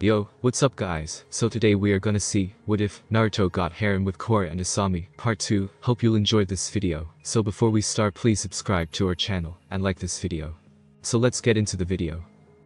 Yo, what's up guys? So today we are gonna see, what if, Naruto got harem with Korra and Asami, part 2, hope you'll enjoy this video, so before we start please subscribe to our channel, and like this video. So let's get into the video.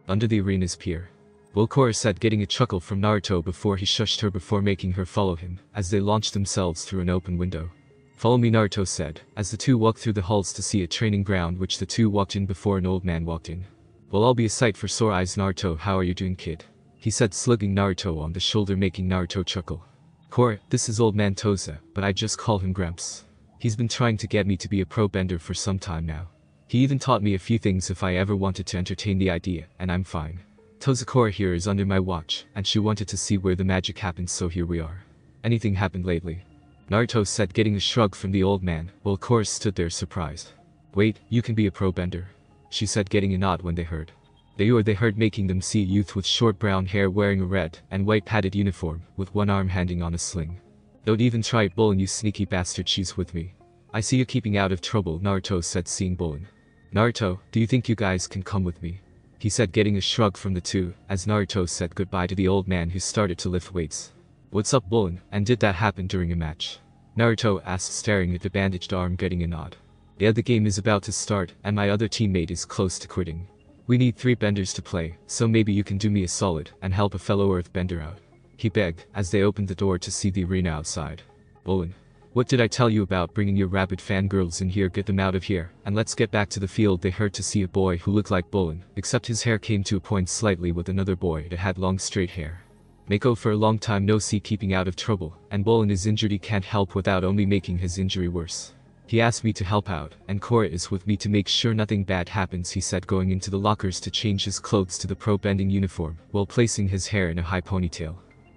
Under the arena's pier. Will Korra said getting a chuckle from Naruto before he shushed her before making her follow him, as they launched themselves through an open window. Follow me Naruto said, as the two walked through the halls to see a training ground which the two walked in before an old man walked in. Well I'll be a sight for sore eyes Naruto how are you doing kid? He said slugging Naruto on the shoulder making Naruto chuckle. Korra, this is old man Toza, but I just call him Gramps. He's been trying to get me to be a pro bender for some time now. He even taught me a few things if I ever wanted to entertain the idea, and I'm fine. Toza Korra here is under my watch, and she wanted to see where the magic happens so here we are. Anything happened lately? Naruto said getting a shrug from the old man, while Korra stood there surprised. Wait, you can be a pro bender? She said getting a nod when they heard. They or they heard making them see a youth with short brown hair wearing a red and white padded uniform, with one arm handing on a sling. Don't even try it Bolin you sneaky bastard she's with me. I see you keeping out of trouble Naruto said seeing Bolin. Naruto, do you think you guys can come with me? He said getting a shrug from the two, as Naruto said goodbye to the old man who started to lift weights. What's up Bolin, and did that happen during a match? Naruto asked staring at the bandaged arm getting a nod. Yeah the game is about to start, and my other teammate is close to quitting. We need three benders to play, so maybe you can do me a solid and help a fellow earthbender out. He begged, as they opened the door to see the arena outside. Bolin. What did I tell you about bringing your rabid fangirls in here get them out of here, and let's get back to the field they heard to see a boy who looked like Bolin, except his hair came to a point slightly with another boy that had long straight hair. Mako for a long time no see keeping out of trouble, and Bolin is injured he can't help without only making his injury worse. He asked me to help out, and Korra is with me to make sure nothing bad happens he said going into the lockers to change his clothes to the pro bending uniform, while placing his hair in a high ponytail.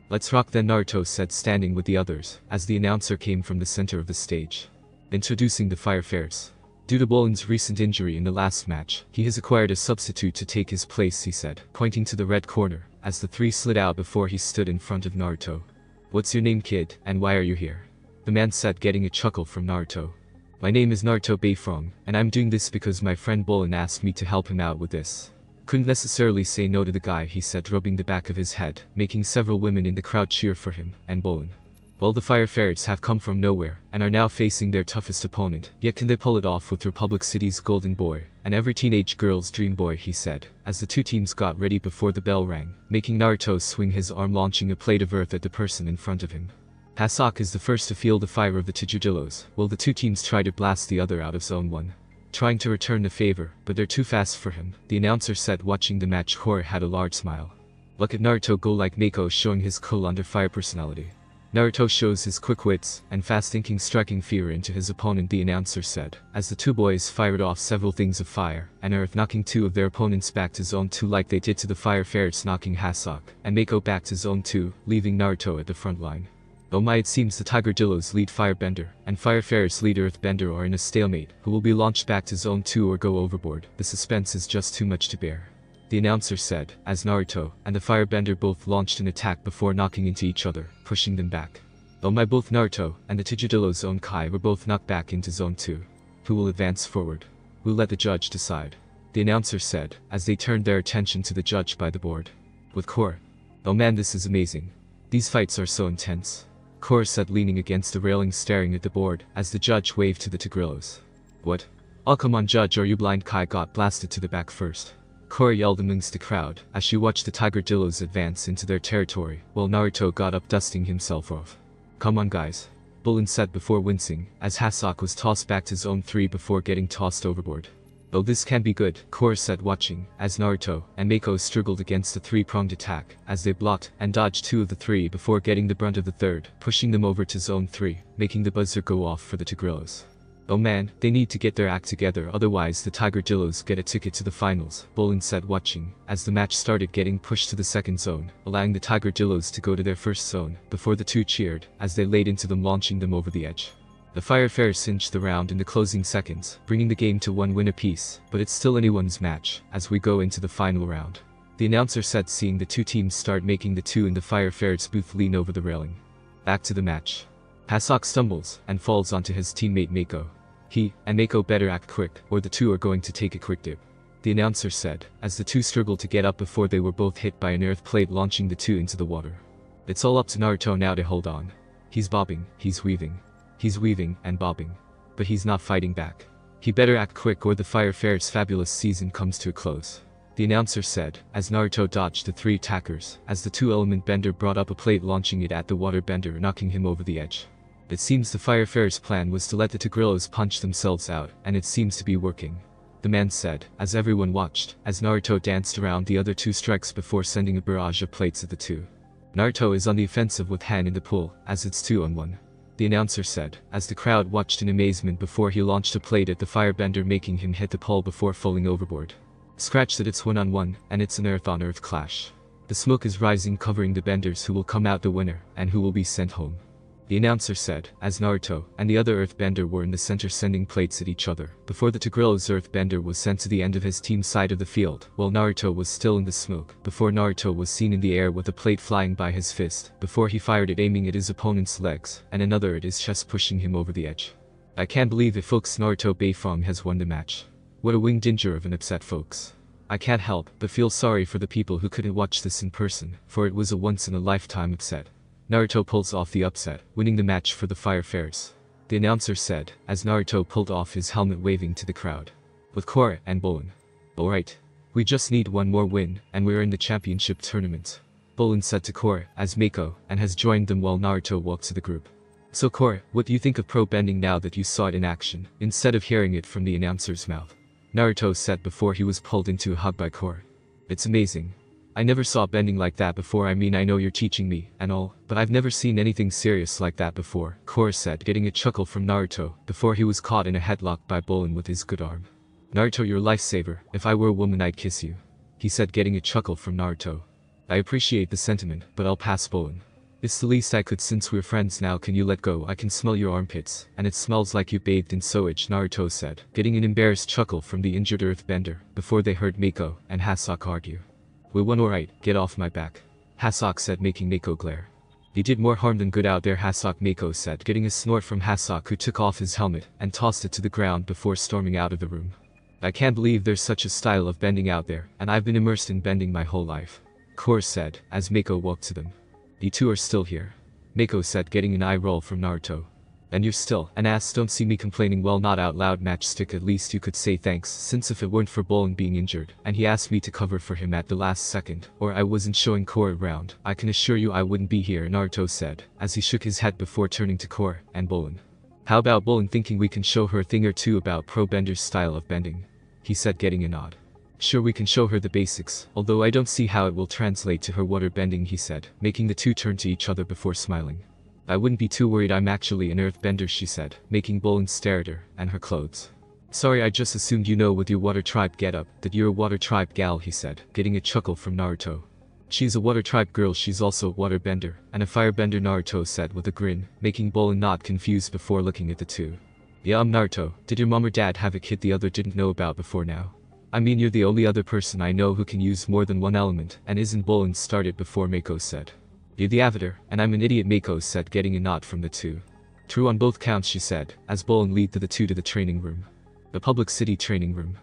Let's rock then Naruto said standing with the others, as the announcer came from the center of the stage. Introducing the Fire Ferrets. Due to Bolin's recent injury in the last match, he has acquired a substitute to take his place he said, pointing to the red corner, as the three slid out before he stood in front of Naruto. What's your name kid, and why are you here? The man said getting a chuckle from Naruto. My name is Naruto Beifong, and I'm doing this because my friend Bolin asked me to help him out with this. Couldn't necessarily say no to the guy he said rubbing the back of his head, making several women in the crowd cheer for him, and Bolin. Well the Fire Ferrets have come from nowhere, and are now facing their toughest opponent, yet can they pull it off with Republic City's Golden Boy, and every teenage girl's dream boy he said, as the two teams got ready before the bell rang, making Naruto swing his arm launching a plate of earth at the person in front of him. Hasak is the first to feel the fire of the Tigerdillos, while the two teams try to blast the other out of Zone 1. Trying to return the favor, but they're too fast for him, the announcer said watching the match Korra had a large smile. Look at Naruto go like Mako showing his cool under fire personality. Naruto shows his quick wits and fast thinking striking fear into his opponent the announcer said, as the two boys fired off several things of fire and earth knocking two of their opponents back to zone 2 like they did to the fire ferrets knocking Hasak and Mako back to zone 2, leaving Naruto at the front line. Oh my it seems the Tigerdillos lead Firebender, and Fire Ferrets' lead Earthbender are in a stalemate, who will be launched back to Zone 2 or go overboard, the suspense is just too much to bear. The announcer said, as Naruto and the Firebender both launched an attack before knocking into each other, pushing them back. Oh my both Naruto and the Tigerdillo Zone Kai were both knocked back into Zone 2. Who will advance forward? We'll let the judge decide. The announcer said, as they turned their attention to the judge by the board. With Korra. Oh man this is amazing. These fights are so intense. Korra said leaning against the railing staring at the board, as the judge waved to the Tigerdillos. What? Oh come on judge are you blind Kai got blasted to the back first. Korra yelled amongst the crowd, as she watched the Tigerdillos advance into their territory, while Naruto got up dusting himself off. Come on guys. Bolin said before wincing, as Hasak was tossed back to zone 3 before getting tossed overboard. Oh this can be good, Korra said watching, as Naruto and Mako struggled against the three-pronged attack, as they blocked and dodged two of the three before getting the brunt of the third, pushing them over to zone 3, making the buzzer go off for the Tigerdillos. Oh man, they need to get their act together otherwise the Tigerdillos get a ticket to the finals, Bolin said watching, as the match started getting pushed to the second zone, allowing the Tigerdillos to go to their first zone, before the two cheered, as they laid into them launching them over the edge. The Fire Firefair cinched the round in the closing seconds, bringing the game to one win apiece, but it's still anyone's match, as we go into the final round. The announcer said seeing the two teams start making the two in the Fire Firefair's booth lean over the railing. Back to the match. Hasak stumbles, and falls onto his teammate Mako. He, and Mako better act quick, or the two are going to take a quick dip. the announcer said, as the two struggled to get up before they were both hit by an earth plate launching the two into the water. It's all up to Naruto now to hold on. He's bobbing, he's weaving. He's weaving and bobbing. But he's not fighting back. He better act quick or the Fire Ferrets' fabulous season comes to a close. The announcer said, as Naruto dodged the three attackers, as the two-element bender brought up a plate launching it at the water bender knocking him over the edge. It seems the Fire Ferrets' plan was to let the Tigerdillos punch themselves out, and it seems to be working. The man said, as everyone watched, as Naruto danced around the other two strikes before sending a barrage of plates at the two. Naruto is on the offensive with Han in the pool, as it's two on one. The announcer said, as the crowd watched in amazement before he launched a plate at the firebender making him hit the pole before falling overboard. Scratch that it's one on one, and it's an earth on earth clash. The smoke is rising covering the benders who will come out the winner, and who will be sent home. The announcer said, as Naruto and the other earthbender were in the center sending plates at each other, before the Tigerdillo's earthbender was sent to the end of his team's side of the field, while Naruto was still in the smoke, before Naruto was seen in the air with a plate flying by his fist, before he fired it aiming at his opponent's legs, and another at his chest pushing him over the edge. I can't believe it folks Naruto Beifong has won the match. What a winged injure of an upset folks. I can't help but feel sorry for the people who couldn't watch this in person, for it was a once-in-a-lifetime upset. Naruto pulls off the upset, winning the match for the Fire Ferrets. The announcer said, as Naruto pulled off his helmet waving to the crowd. With Korra and Bolin. Alright. We just need one more win, and we're in the championship tournament. Bolin said to Korra, as Mako, and has joined them while Naruto walked to the group. So Korra, what do you think of pro bending now that you saw it in action, instead of hearing it from the announcer's mouth? Naruto said before he was pulled into a hug by Korra. It's amazing. I never saw bending like that before I mean I know you're teaching me, and all, but I've never seen anything serious like that before, Korra said getting a chuckle from Naruto, before he was caught in a headlock by Bolin with his good arm. Naruto you're lifesaver, if I were a woman I'd kiss you. He said getting a chuckle from Naruto. I appreciate the sentiment, but I'll pass Bolin. It's the least I could since we're friends now can you let go I can smell your armpits, and it smells like you bathed in sewage Naruto said, getting an embarrassed chuckle from the injured earthbender, before they heard Mako and Hasok argue. We won alright, get off my back. Hasok said making Mako glare. He did more harm than good out there Hasok Mako said getting a snort from Hasok who took off his helmet and tossed it to the ground before storming out of the room. I can't believe there's such a style of bending out there, and I've been immersed in bending my whole life. Korra said, as Mako walked to them. The two are still here. Mako said getting an eye roll from Naruto. And you're still an ass don't see me complaining well not out loud matchstick at least you could say thanks since if it weren't for Bolin being injured and he asked me to cover for him at the last second or I wasn't showing Korra around I can assure you I wouldn't be here Naruto said as he shook his head before turning to Korra and Bolin. How about Bolin thinking we can show her a thing or two about Pro Bender's style of bending? He said getting a nod. Sure we can show her the basics, although I don't see how it will translate to her water bending he said, making the two turn to each other before smiling. I wouldn't be too worried I'm actually an earthbender she said, making Bolin stare at her, and her clothes. Sorry I just assumed you know with your water tribe getup, that you're a water tribe gal he said, getting a chuckle from Naruto. She's a water tribe girl she's also a waterbender, and a firebender Naruto said with a grin, making Bolin not confused before looking at the two. Yeah I'm Naruto, did your mom or dad have a kid the other didn't know about before now? I mean you're the only other person I know who can use more than one element, and isn't Bolin started before Mako said. You're the avatar, and I'm an idiot Mako said getting a nod from the two. True on both counts she said, as Bolin lead the two to the training room. The public city training room.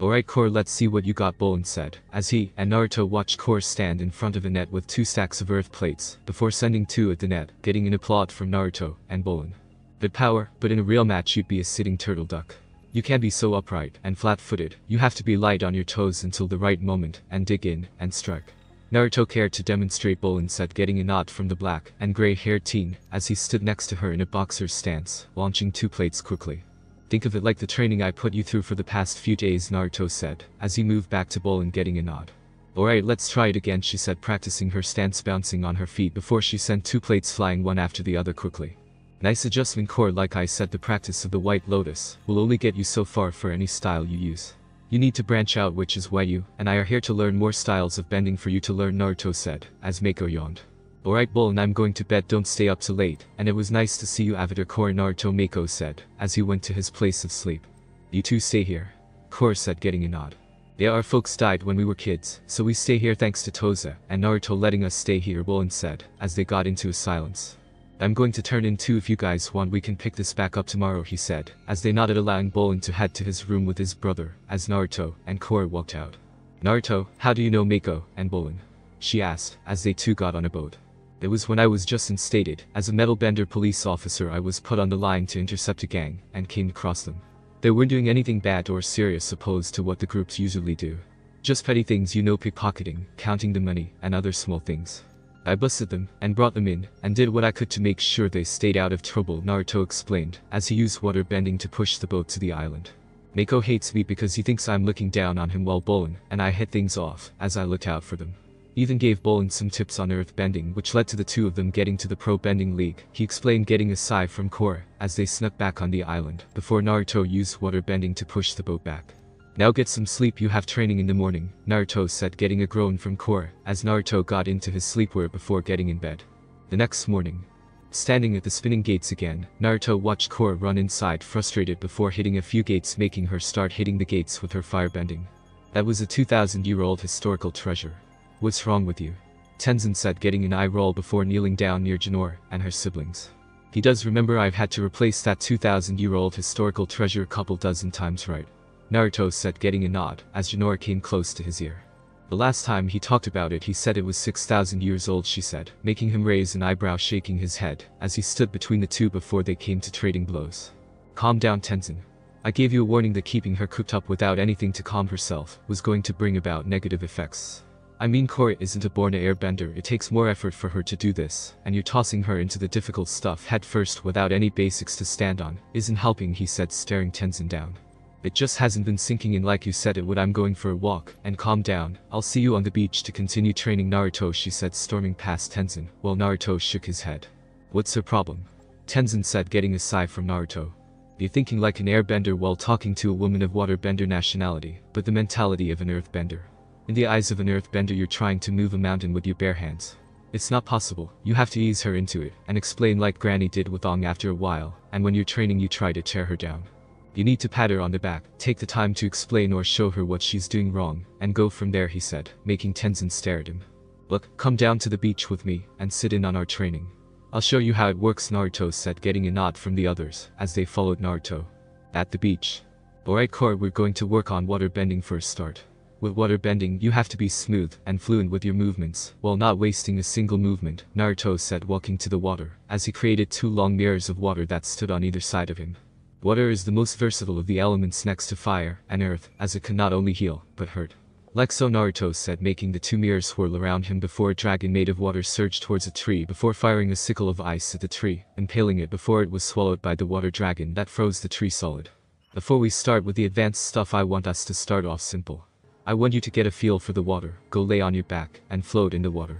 Alright Korra let's see what you got Bolin said, as he and Naruto watched Korra stand in front of a net with two stacks of earth plates, before sending two at the net, getting an applaud from Naruto and Bolin. Good power, but in a real match you'd be a sitting turtle duck. You can't be so upright and flat-footed, you have to be light on your toes until the right moment, and dig in, and strike. Naruto cared to demonstrate Bolin said getting a nod from the black and gray-haired teen, as he stood next to her in a boxer's stance, launching two plates quickly. Think of it like the training I put you through for the past few days Naruto said, as he moved back to Bolin getting a nod. Alright let's try it again she said practicing her stance bouncing on her feet before she sent two plates flying one after the other quickly. Nice adjustment Korra like I said the practice of the White Lotus will only get you so far for any style you use. You need to branch out which is why you and I are here to learn more styles of bending for you to learn Naruto said, as Mako yawned. Alright Bull and I'm going to bed don't stay up too late, and it was nice to see you Avatar Korra Naruto Mako said, as he went to his place of sleep. You two stay here. Korra said getting a nod. Yeah our folks died when we were kids, so we stay here thanks to Toza, and Naruto letting us stay here Bolin said, as they got into a silence. I'm going to turn in too if you guys want we can pick this back up tomorrow he said, as they nodded allowing Bolin to head to his room with his brother, as Naruto and Korra walked out. Naruto, how do you know Mako and Bolin? She asked, as they two got on a boat. It was when I was just instated, as a metal bender police officer I was put on the line to intercept a gang, and came across them. They weren't doing anything bad or serious opposed to what the groups usually do. Just petty things you know pickpocketing, counting the money, and other small things. I busted them, and brought them in, and did what I could to make sure they stayed out of trouble Naruto explained, as he used water bending to push the boat to the island. Mako hates me because he thinks I'm looking down on him while Bolin, and I hit things off, as I looked out for them. Even gave Bolin some tips on earth bending which led to the two of them getting to the pro bending league. He explained getting a sigh from Korra, as they snuck back on the island, before Naruto used water bending to push the boat back. Now get some sleep you have training in the morning, Naruto said getting a groan from Korra, as Naruto got into his sleepwear before getting in bed. The next morning, Standing at the spinning gates again, Naruto watched Korra run inside frustrated before hitting a few gates making her start hitting the gates with her firebending. That was a 2000 year old historical treasure. What's wrong with you? Tenzin said getting an eye roll before kneeling down near Jinora and her siblings. He does remember I've had to replace that 2000 year old historical treasure a couple dozen times right. Naruto said getting a nod, as Jinora came close to his ear. The last time he talked about it he said it was 6,000 years old she said, making him raise an eyebrow shaking his head, as he stood between the two before they came to trading blows. Calm down Tenzin. I gave you a warning that keeping her cooped up without anything to calm herself was going to bring about negative effects. I mean Korra isn't a born airbender it takes more effort for her to do this, and you're tossing her into the difficult stuff head first without any basics to stand on, isn't helping he said staring Tenzin down. It just hasn't been sinking in like you said it would I'm going for a walk, and calm down, I'll see you on the beach to continue training Naruto she said storming past Tenzin, while Naruto shook his head. What's her problem? Tenzin said getting a sigh from Naruto. You're thinking like an airbender while talking to a woman of waterbender nationality, but the mentality of an earthbender. In the eyes of an earthbender you're trying to move a mountain with your bare hands. It's not possible, you have to ease her into it, and explain like Granny did with Aang after a while, and when you're training you try to tear her down. You need to pat her on the back, take the time to explain or show her what she's doing wrong, and go from there he said, making Tenzin stare at him. Look, come down to the beach with me, and sit in on our training. I'll show you how it works Naruto said getting a nod from the others, as they followed Naruto. At the beach. Alright Korra we're going to work on water bending for a start. With water bending you have to be smooth and fluent with your movements, while not wasting a single movement, Naruto said walking to the water, as he created two long mirrors of water that stood on either side of him. Water is the most versatile of the elements next to fire and earth, as it can not only heal, but hurt. Like so Naruto said making the two mirrors swirl around him before a dragon made of water surged towards a tree before firing a sickle of ice at the tree, impaling it before it was swallowed by the water dragon that froze the tree solid. Before we start with the advanced stuff I want us to start off simple. I want you to get a feel for the water, go lay on your back, and float in the water.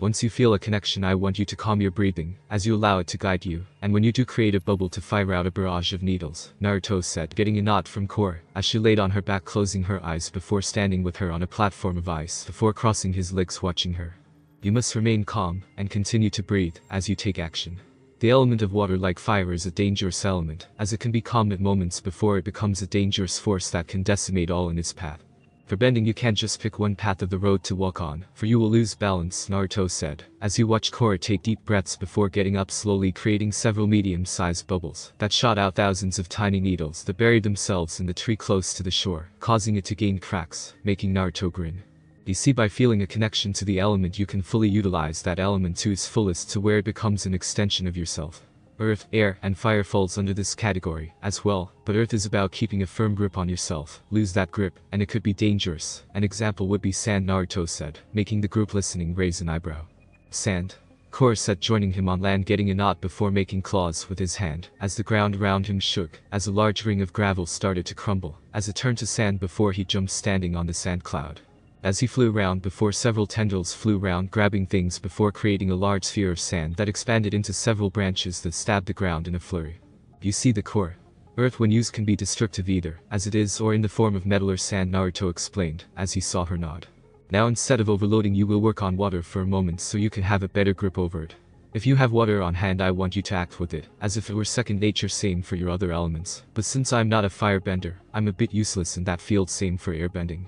Once you feel a connection I want you to calm your breathing, as you allow it to guide you, and when you do create a bubble to fire out a barrage of needles, Naruto said getting a nod from Korra, as she laid on her back closing her eyes before standing with her on a platform of ice before crossing his legs watching her. You must remain calm, and continue to breathe, as you take action. The element of water like fire is a dangerous element, as it can be calm at moments before it becomes a dangerous force that can decimate all in its path. For bending you can't just pick one path of the road to walk on, for you will lose balance, Naruto said, as he watched Korra take deep breaths before getting up slowly creating several medium-sized bubbles that shot out thousands of tiny needles that buried themselves in the tree close to the shore, causing it to gain cracks, making Naruto grin. You see by feeling a connection to the element you can fully utilize that element to its fullest to where it becomes an extension of yourself. Earth, air, and fire falls under this category as well, but earth is about keeping a firm grip on yourself. Lose that grip, and it could be dangerous. An example would be sand Naruto said, making the group listening raise an eyebrow. Sand. Korra said joining him on land getting a knot before making claws with his hand, as the ground around him shook, as a large ring of gravel started to crumble, as it turned to sand before he jumped standing on the sand cloud. As he flew around before several tendrils flew round grabbing things before creating a large sphere of sand that expanded into several branches that stabbed the ground in a flurry. You see the Korra. Earth when used can be destructive either, as it is or in the form of metal or sand Naruto explained, as he saw her nod. Now instead of overloading you will work on water for a moment so you can have a better grip over it. If you have water on hand I want you to act with it, as if it were second nature same for your other elements. But since I'm not a firebender, I'm a bit useless in that field same for airbending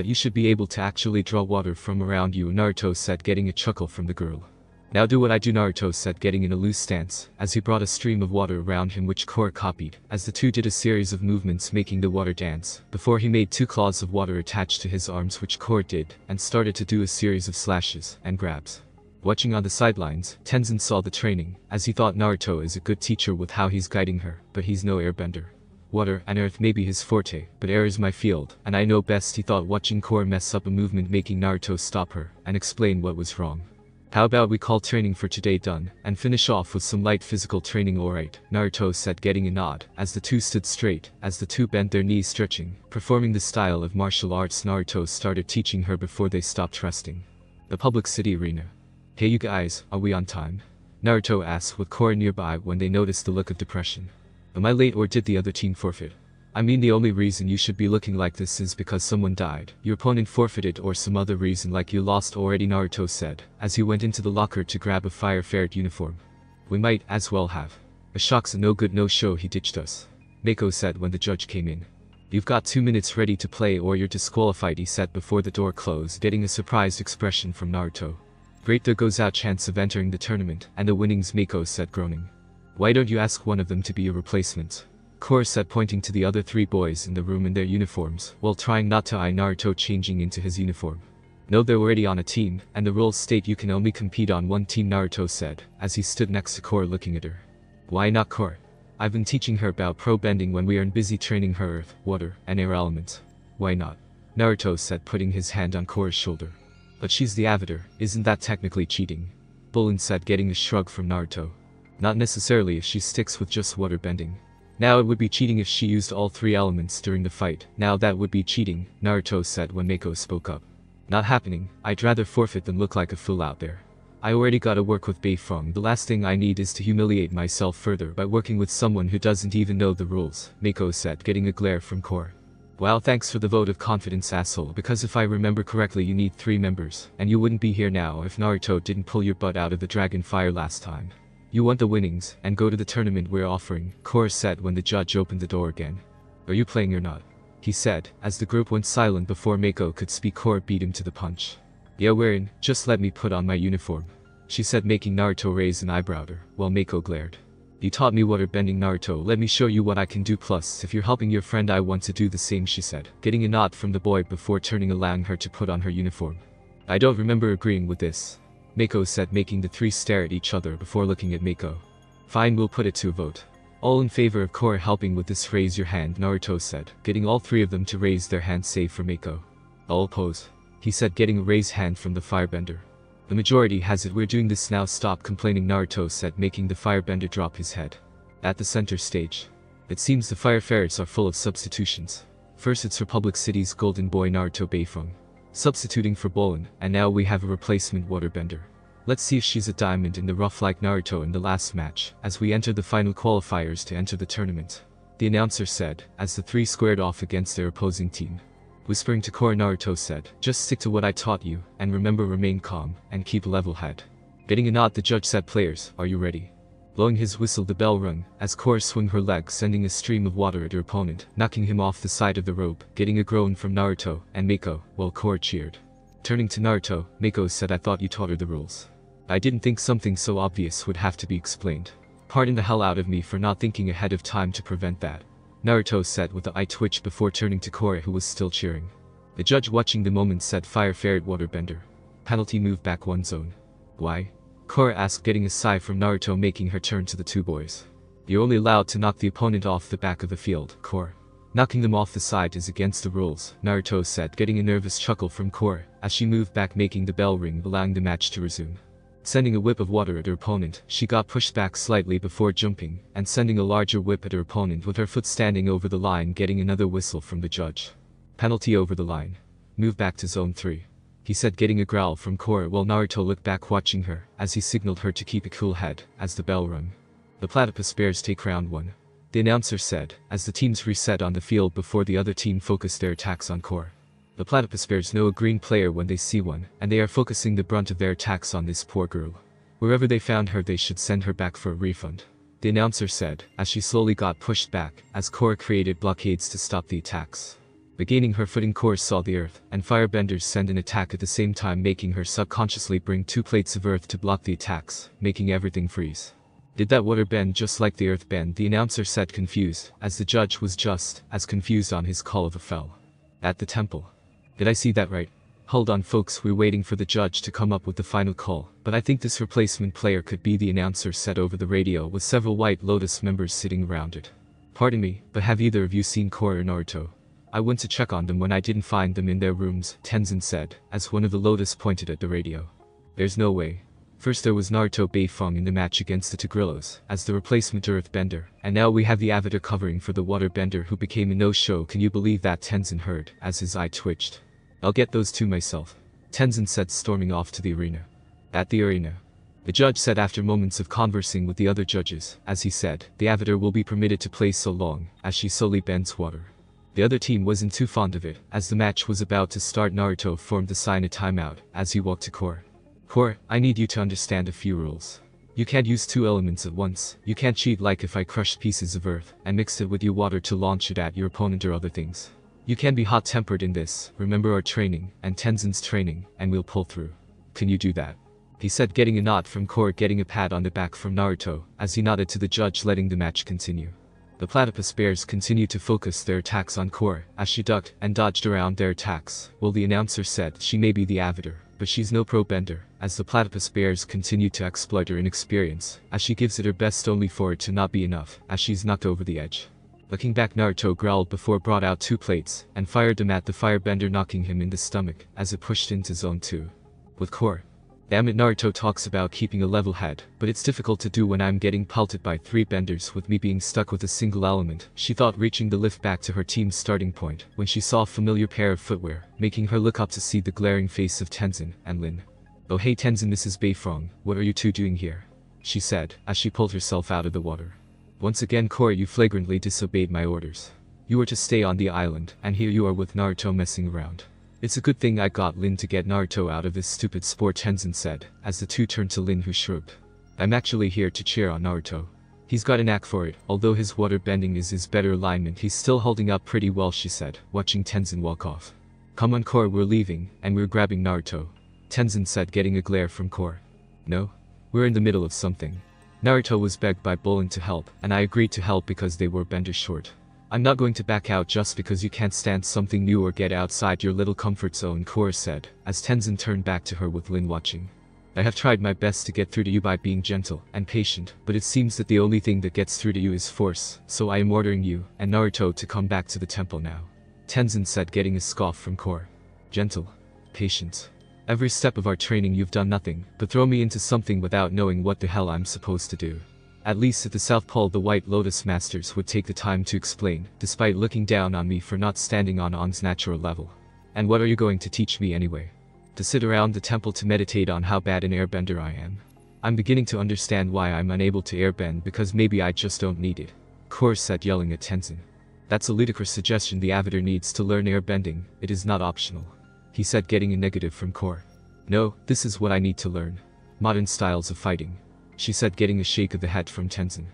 but you should be able to actually draw water from around you Naruto said getting a chuckle from the girl. Now do what I do Naruto said getting in a loose stance, as he brought a stream of water around him which Korra copied, as the two did a series of movements making the water dance, before he made two claws of water attached to his arms which Korra did, and started to do a series of slashes and grabs. Watching on the sidelines, Tenzin saw the training, as he thought Naruto is a good teacher with how he's guiding her, but he's no airbender. Water and earth may be his forte, but air is my field, and I know best he thought watching Korra mess up a movement making Naruto stop her, and explain what was wrong. How about we call training for today done, and finish off with some light physical training alright, Naruto said getting a nod, as the two stood straight, as the two bent their knees stretching, performing the style of martial arts Naruto started teaching her before they stopped resting. The public city arena. Hey you guys, are we on time? Naruto asked with Korra nearby when they noticed the look of depression. Am I late or did the other team forfeit? I mean the only reason you should be looking like this is because someone died, your opponent forfeited or some other reason like you lost already Naruto said, as he went into the locker to grab a fire ferret uniform. We might as well have. A shock's a no good no show he ditched us. Mako said when the judge came in. You've got two minutes ready to play or you're disqualified he said before the door closed getting a surprised expression from Naruto. Great there goes out chance of entering the tournament, and the winnings Mako said groaning. Why don't you ask one of them to be your replacement? Korra said pointing to the other three boys in the room in their uniforms, while trying not to eye Naruto changing into his uniform. No they're already on a team, and the rules state you can only compete on one team Naruto said, as he stood next to Korra looking at her. Why not Korra? I've been teaching her about pro bending when we aren't busy training her earth, water, and air elements. Why not? Naruto said putting his hand on Korra's shoulder. But she's the avatar, isn't that technically cheating? Bolin said getting a shrug from Naruto. Not necessarily if she sticks with just water bending. Now it would be cheating if she used all three elements during the fight. Now that would be cheating, Naruto said when Mako spoke up. Not happening, I'd rather forfeit than look like a fool out there. I already gotta work with Beifong, the last thing I need is to humiliate myself further by working with someone who doesn't even know the rules, Mako said getting a glare from Korra. Well thanks for the vote of confidence asshole because if I remember correctly you need three members, and you wouldn't be here now if Naruto didn't pull your butt out of the dragon fire last time. You want the winnings, and go to the tournament we're offering, Korra said when the judge opened the door again. Are you playing or not? He said, as the group went silent before Mako could speak Korra beat him to the punch. Yeah we're in, just let me put on my uniform. She said making Naruto raise an eyebrow her, while Mako glared. You taught me water bending Naruto, let me show you what I can do plus if you're helping your friend I want to do the same she said, getting a nod from the boy before turning allowing her to put on her uniform. I don't remember agreeing with this, Mako said making the three stare at each other before looking at Mako. Fine we'll put it to a vote. All in favor of Korra helping with this raise your hand Naruto said, getting all three of them to raise their hands save for Mako. All pose. He said getting a raised hand from the firebender. The majority has it we're doing this now stop complaining Naruto said making the firebender drop his head. At the center stage. It seems the fire ferrets are full of substitutions. First it's Republic City's golden boy Naruto Beifong substituting for Bolin, and now we have a replacement waterbender. Let's see if she's a diamond in the rough like Naruto in the last match, as we enter the final qualifiers to enter the tournament. The announcer said, as the three squared off against their opposing team. Whispering to Korra Naruto said, just stick to what I taught you, and remember remain calm, and keep level head. Getting a nod the judge said players, are you ready? Blowing his whistle the bell rung, as Korra swung her leg sending a stream of water at her opponent, knocking him off the side of the rope, getting a groan from Naruto and Mako, while Korra cheered. Turning to Naruto, Mako said I thought you taught her the rules. I didn't think something so obvious would have to be explained. Pardon the hell out of me for not thinking ahead of time to prevent that. Naruto said with a eye twitch before turning to Korra who was still cheering. The judge watching the moment said fire ferret waterbender. Penalty move back one zone. Why? Korra asked getting a sigh from Naruto making her turn to the two boys. You're only allowed to knock the opponent off the back of the field, Korra. Knocking them off the side is against the rules, Naruto said getting a nervous chuckle from Korra as she moved back making the bell ring allowing the match to resume. Sending a whip of water at her opponent, she got pushed back slightly before jumping, and sending a larger whip at her opponent with her foot standing over the line getting another whistle from the judge. Penalty over the line. Move back to zone 3 he said getting a growl from Korra while Naruto looked back watching her, as he signaled her to keep a cool head, as the bell rung. The platypus bears take round one. The announcer said, as the teams reset on the field before the other team focused their attacks on Korra. The platypus bears know a green player when they see one, and they are focusing the brunt of their attacks on this poor girl. Wherever they found her they should send her back for a refund. The announcer said, as she slowly got pushed back, as Korra created blockades to stop the attacks. But gaining her footing course saw the earth, and firebenders send an attack at the same time making her subconsciously bring two plates of earth to block the attacks, making everything freeze. Did that water bend just like the earth bend the announcer said confused, as the judge was just as confused on his call of a fell. At the temple. Did I see that right? Hold on folks we're waiting for the judge to come up with the final call, but I think this replacement player could be the announcer said over the radio with several White Lotus members sitting around it. Pardon me, but have either of you seen Korra or Naruto? I went to check on them when I didn't find them in their rooms, Tenzin said, as one of the Lotus pointed at the radio. There's no way. First there was Naruto Beifong in the match against the Tigerdillos, as the replacement Earthbender, and now we have the Avatar covering for the Waterbender who became a no-show can you believe that Tenzin heard, as his eye twitched. I'll get those two myself. Tenzin said storming off to the arena. At the arena. The judge said after moments of conversing with the other judges, as he said, the Avatar will be permitted to play so long, as she solely bends water. The other team wasn't too fond of it, as the match was about to start Naruto formed to sign a timeout, as he walked to Korra. Korra, I need you to understand a few rules. You can't use two elements at once, you can't cheat like if I crushed pieces of earth, and mixed it with your water to launch it at your opponent or other things. You can be hot-tempered in this, remember our training, and Tenzin's training, and we'll pull through. Can you do that? He said getting a nod from Korra getting a pat on the back from Naruto, as he nodded to the judge letting the match continue. The platypus bears continued to focus their attacks on Korra, as she ducked and dodged around their attacks, while the announcer said she may be the Avatar, but she's no pro bender, as the platypus bears continue to exploit her inexperience, as she gives it her best only for it to not be enough, as she's knocked over the edge. Looking back Naruto growled before brought out two plates, and fired them at the firebender knocking him in the stomach, as it pushed into zone 2. With Korra, Damn it Naruto talks about keeping a level head, but it's difficult to do when I'm getting pelted by three benders with me being stuck with a single element. She thought reaching the lift back to her team's starting point when she saw a familiar pair of footwear, making her look up to see the glaring face of Tenzin and Lin. Oh hey Tenzin this is Beifong, what are you two doing here? She said, as she pulled herself out of the water. Once again Korra you flagrantly disobeyed my orders. You were to stay on the island, and here you are with Naruto messing around. It's a good thing I got Lin to get Naruto out of this stupid sport Tenzin said, as the two turned to Lin who shrugged. I'm actually here to cheer on Naruto. He's got a knack for it, although his water bending is his better alignment he's still holding up pretty well she said, watching Tenzin walk off. Come on Korra we're leaving, and we're grabbing Naruto. Tenzin said getting a glare from Korra. No? We're in the middle of something. Naruto was begged by Bolin to help, and I agreed to help because they were bender short. I'm not going to back out just because you can't stand something new or get outside your little comfort zone Korra said, as Tenzin turned back to her with Lin watching. I have tried my best to get through to you by being gentle and patient, but it seems that the only thing that gets through to you is force, so I am ordering you and Naruto to come back to the temple now. Tenzin said getting a scoff from Korra. Gentle. Patient. Every step of our training you've done nothing, but throw me into something without knowing what the hell I'm supposed to do. At least at the South Pole the White Lotus Masters would take the time to explain, despite looking down on me for not standing on On's natural level. And what are you going to teach me anyway? To sit around the temple to meditate on how bad an airbender I am. I'm beginning to understand why I'm unable to airbend because maybe I just don't need it. Korra said yelling at Tenzin. That's a ludicrous suggestion the Avatar needs to learn airbending, it is not optional. He said getting a negative from Korra. No, this is what I need to learn. Modern styles of fighting she said getting a shake of the head from Tenzin.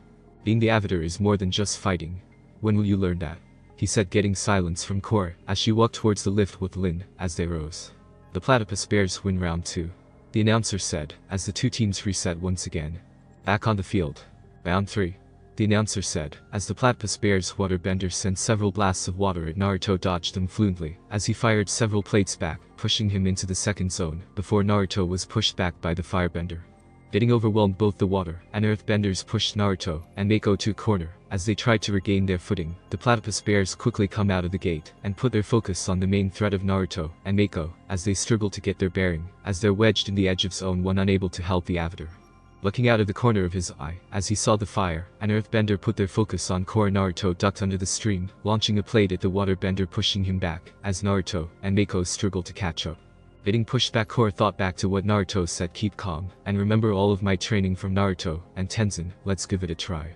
Being the Avatar is more than just fighting. When will you learn that? He said getting silence from Korra as she walked towards the lift with Lin as they rose. The Platypus Bears win round 2. The announcer said as the two teams reset once again. Back on the field. Round 3. The announcer said, as the Platypus Bear's waterbender sent several blasts of water at Naruto dodged them fluently, as he fired several plates back, pushing him into the second zone, before Naruto was pushed back by the firebender. Getting overwhelmed both the water and earthbenders pushed Naruto and Mako to a corner. As they tried to regain their footing, the platypus bears quickly come out of the gate and put their focus on the main threat of Naruto and Mako as they struggle to get their bearing, as they're wedged in the edge of zone one unable to help the Avatar. Looking out of the corner of his eye, as he saw the fire, an earthbender put their focus on Korra Naruto ducked under the stream, launching a plate at the waterbender pushing him back, as Naruto and Mako struggle to catch up. Getting pushed back Korra thought back to what Naruto said keep calm, and remember all of my training from Naruto and Tenzin, let's give it a try.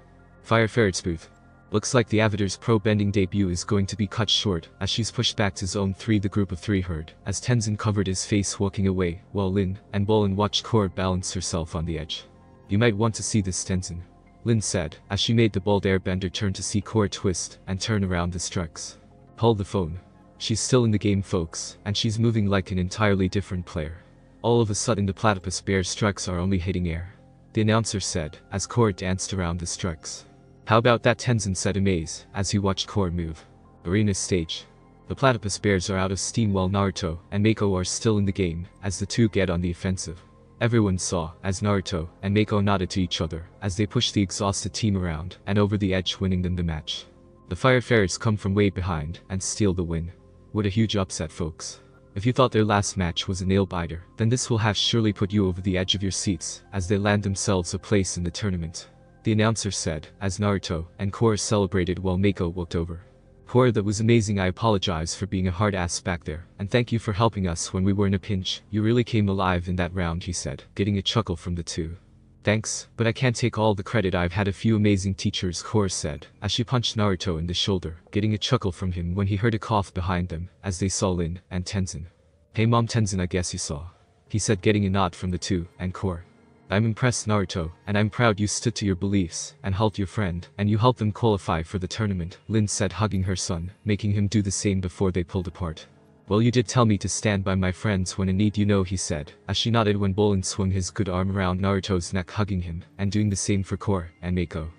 Fire Ferret's booth. Looks like the Avatar's pro bending debut is going to be cut short, as she's pushed back to zone 3 the group of 3 heard, as Tenzin covered his face walking away, while Lin and Bolin watched Korra balance herself on the edge. You might want to see this Tenzin. Lin said, as she made the bald airbender turn to see Korra twist and turn around the strikes. Hold the phone. She's still in the game folks, and she's moving like an entirely different player. All of a sudden the platypus bear's strikes are only hitting air. The announcer said, as Korra danced around the strikes. How about that Tenzin said amazed, as he watched Korra move. Arena stage. The platypus bears are out of steam while Naruto and Mako are still in the game, as the two get on the offensive. Everyone saw, as Naruto and Mako nodded to each other, as they pushed the exhausted team around and over the edge winning them the match. The Fire Ferrets come from way behind and steal the win. What a huge upset folks. If you thought their last match was a nail-biter, then this will have surely put you over the edge of your seats, as they land themselves a place in the tournament. The announcer said, as Naruto and Korra celebrated while Mako walked over. Korra that was amazing I apologize for being a hard ass back there, and thank you for helping us when we were in a pinch, you really came alive in that round he said, getting a chuckle from the two. Thanks, but I can't take all the credit I've had a few amazing teachers Korra said, as she punched Naruto in the shoulder, getting a chuckle from him when he heard a cough behind them, as they saw Lin and Tenzin. Hey mom Tenzin I guess you saw. He said getting a nod from the two, and Korra. I'm impressed Naruto, and I'm proud you stood to your beliefs, and helped your friend, and you helped them qualify for the tournament, Lin said hugging her son, making him do the same before they pulled apart. Well you did tell me to stand by my friends when in need you know he said, as she nodded when Bolin swung his good arm around Naruto's neck hugging him, and doing the same for Korra and Mako.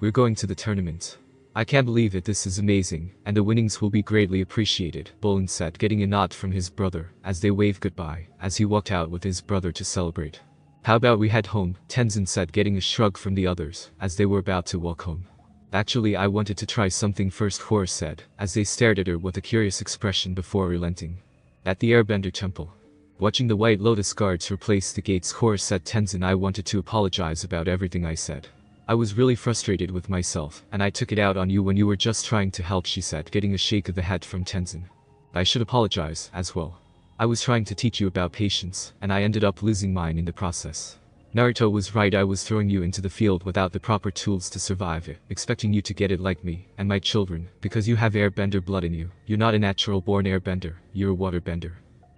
We're going to the tournament. I can't believe it this is amazing, and the winnings will be greatly appreciated, Bolin said getting a nod from his brother, as they waved goodbye, as he walked out with his brother to celebrate. How about we head home, Tenzin said getting a shrug from the others, as they were about to walk home. Actually I wanted to try something first Korra said, as they stared at her with a curious expression before relenting. At the Airbender Temple. Watching the White Lotus guards replace the gates Korra said Tenzin I wanted to apologize about everything I said. I was really frustrated with myself, and I took it out on you when you were just trying to help she said getting a shake of the head from Tenzin. I should apologize, as well. I was trying to teach you about patience, and I ended up losing mine in the process. Naruto was right I was throwing you into the field without the proper tools to survive it, expecting you to get it like me, and my children, because you have airbender blood in you, you're not a natural born airbender, you're a waterbender.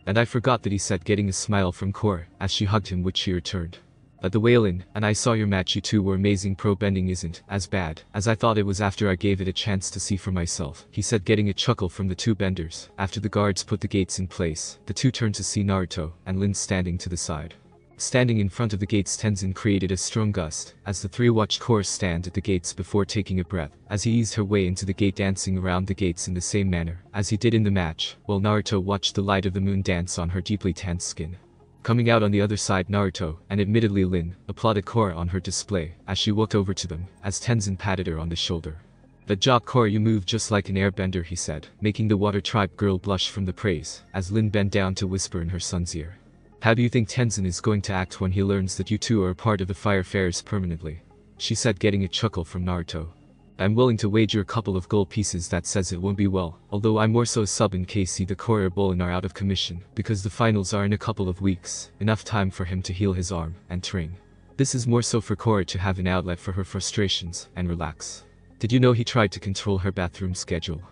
And I forgot that he said getting a smile from Korra, as she hugged him which she returned. At the Wailing, and I saw your match you two were amazing pro bending isn't as bad as I thought it was after I gave it a chance to see for myself, he said getting a chuckle from the two benders. After the guards put the gates in place, the two turned to see Naruto and Lin standing to the side. Standing in front of the gates Tenzin created a strong gust, as the three watched Korra stand at the gates before taking a breath, as he eased her way into the gate dancing around the gates in the same manner, as he did in the match, while Naruto watched the light of the moon dance on her deeply tanned skin. Coming out on the other side Naruto, and admittedly Lin, applauded Korra on her display, as she walked over to them, as Tenzin patted her on the shoulder. The job Korra you move just like an airbender he said, making the water tribe girl blush from the praise, as Lin bent down to whisper in her son's ear. How do you think Tenzin is going to act when he learns that you two are a part of the Fire Ferrets permanently? She said getting a chuckle from Naruto. I'm willing to wager a couple of gold pieces that says it won't be well, although I'm more so sub in case he the Courier Bolin are out of commission, because the finals are in a couple of weeks, enough time for him to heal his arm and train. This is more so for Korra to have an outlet for her frustrations and relax. Did you know he tried to control her bathroom schedule?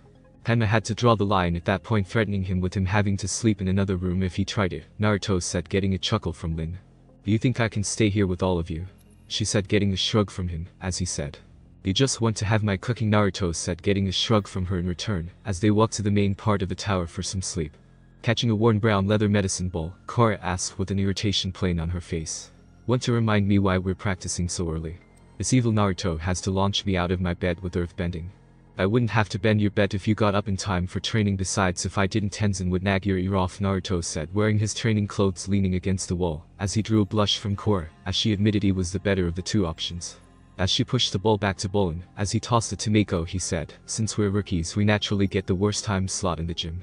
Hanma had to draw the line at that point threatening him with him having to sleep in another room if he tried it, Naruto said getting a chuckle from Lin. Do you think I can stay here with all of you? She said getting a shrug from him, as he said. You just want to have my cooking Naruto said getting a shrug from her in return, as they walked to the main part of the tower for some sleep. Catching a worn brown leather medicine ball, Korra asked with an irritation plain on her face. Want to remind me why we're practicing so early? This evil Naruto has to launch me out of my bed with earthbending. I wouldn't have to bend your bed if you got up in time for training besides if I didn't Tenzin would nag your ear off Naruto said wearing his training clothes leaning against the wall, as he drew a blush from Korra, as she admitted he was the better of the two options. As she pushed the ball back to Bolin, as he tossed it to Mako he said, since we're rookies we naturally get the worst time slot in the gym.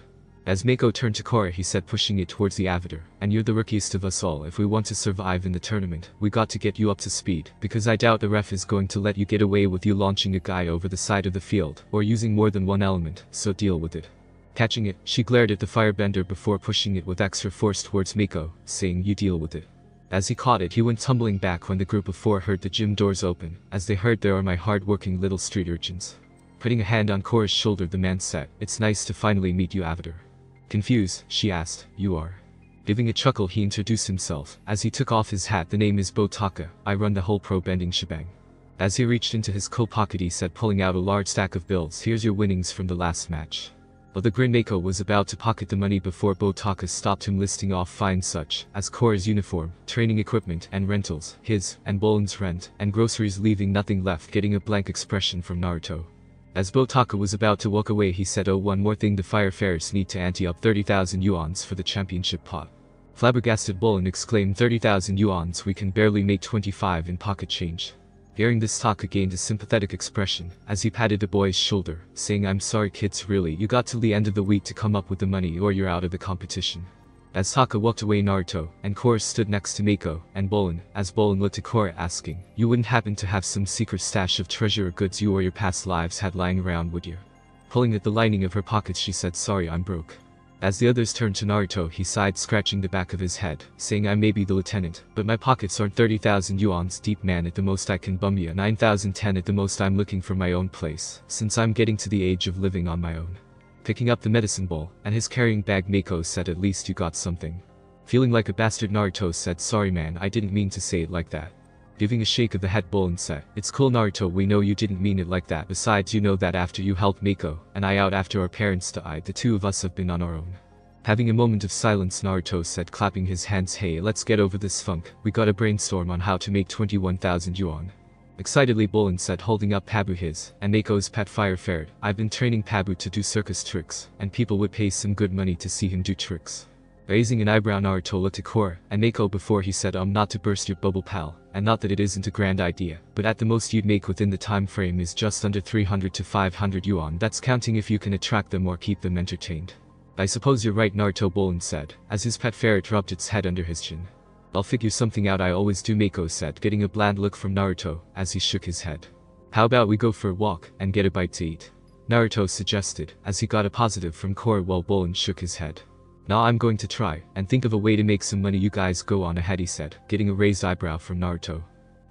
As Mako turned to Korra he said pushing it towards the Avatar, and you're the rookiest of us all if we want to survive in the tournament, we got to get you up to speed, because I doubt the ref is going to let you get away with you launching a guy over the side of the field, or using more than one element, so deal with it. Catching it, she glared at the firebender before pushing it with extra force towards Mako, saying you deal with it. As he caught it he went tumbling back when the group of four heard the gym doors open, as they heard there are my hard-working little street urchins. Putting a hand on Korra's shoulder the man said, it's nice to finally meet you Avatar. Confused, she asked, you are. Giving a chuckle he introduced himself, as he took off his hat the name is Botaka, I run the whole pro bending shebang. As he reached into his coat pocket he said pulling out a large stack of bills here's your winnings from the last match. But the grin Mako was about to pocket the money before Botaka stopped him listing off fines such as Korra's uniform, training equipment and rentals, his and Bolin's rent, and groceries leaving nothing left getting a blank expression from Naruto. As Botaka was about to walk away he said oh one more thing the Fire Ferrets need to ante up 30,000 yuans for the championship pot. Flabbergasted Bolin exclaimed 30,000 yuans we can barely make 25 in pocket change. Hearing this Taka gained a sympathetic expression, as he patted the boy's shoulder, saying I'm sorry kids really you got till the end of the week to come up with the money or you're out of the competition. As Taka walked away Naruto and Korra stood next to Mako and Bolin, as Bolin looked at Korra asking, you wouldn't happen to have some secret stash of treasure or goods you or your past lives had lying around would you? Pulling at the lining of her pockets she said sorry I'm broke. As the others turned to Naruto he sighed scratching the back of his head, saying I may be the lieutenant, but my pockets aren't 30,000 yuans deep man at the most I can bum ya 9,010 at the most I'm looking for my own place, since I'm getting to the age of living on my own. Picking up the medicine ball, and his carrying bag Mako said at least you got something. Feeling like a bastard Naruto said sorry man I didn't mean to say it like that. Giving a shake of the head Bolin said, It's cool Naruto we know you didn't mean it like that besides you know that after you helped Mako, and I out after our parents died the two of us have been on our own. Having a moment of silence Naruto said clapping his hands hey let's get over this funk, we gotta brainstorm on how to make 21,000 yuan. Excitedly Bolin said holding up Pabu his, and Mako's pet fire ferret. I've been training Pabu to do circus tricks, and people would pay some good money to see him do tricks. Raising an eyebrow Naruto looked at Korra and Mako before he said um not to burst your bubble pal, and not that it isn't a grand idea, but at the most you'd make within the time frame is just under 300 to 500 yuan that's counting if you can attract them or keep them entertained. I suppose you're right Naruto Bolin said, as his pet ferret rubbed its head under his chin. I'll figure something out I always do Mako said getting a bland look from Naruto as he shook his head. How about we go for a walk and get a bite to eat? Naruto suggested as he got a positive from Korra while Bolin shook his head. Now I'm going to try and think of a way to make some money you guys go on ahead he said, getting a raised eyebrow from Naruto.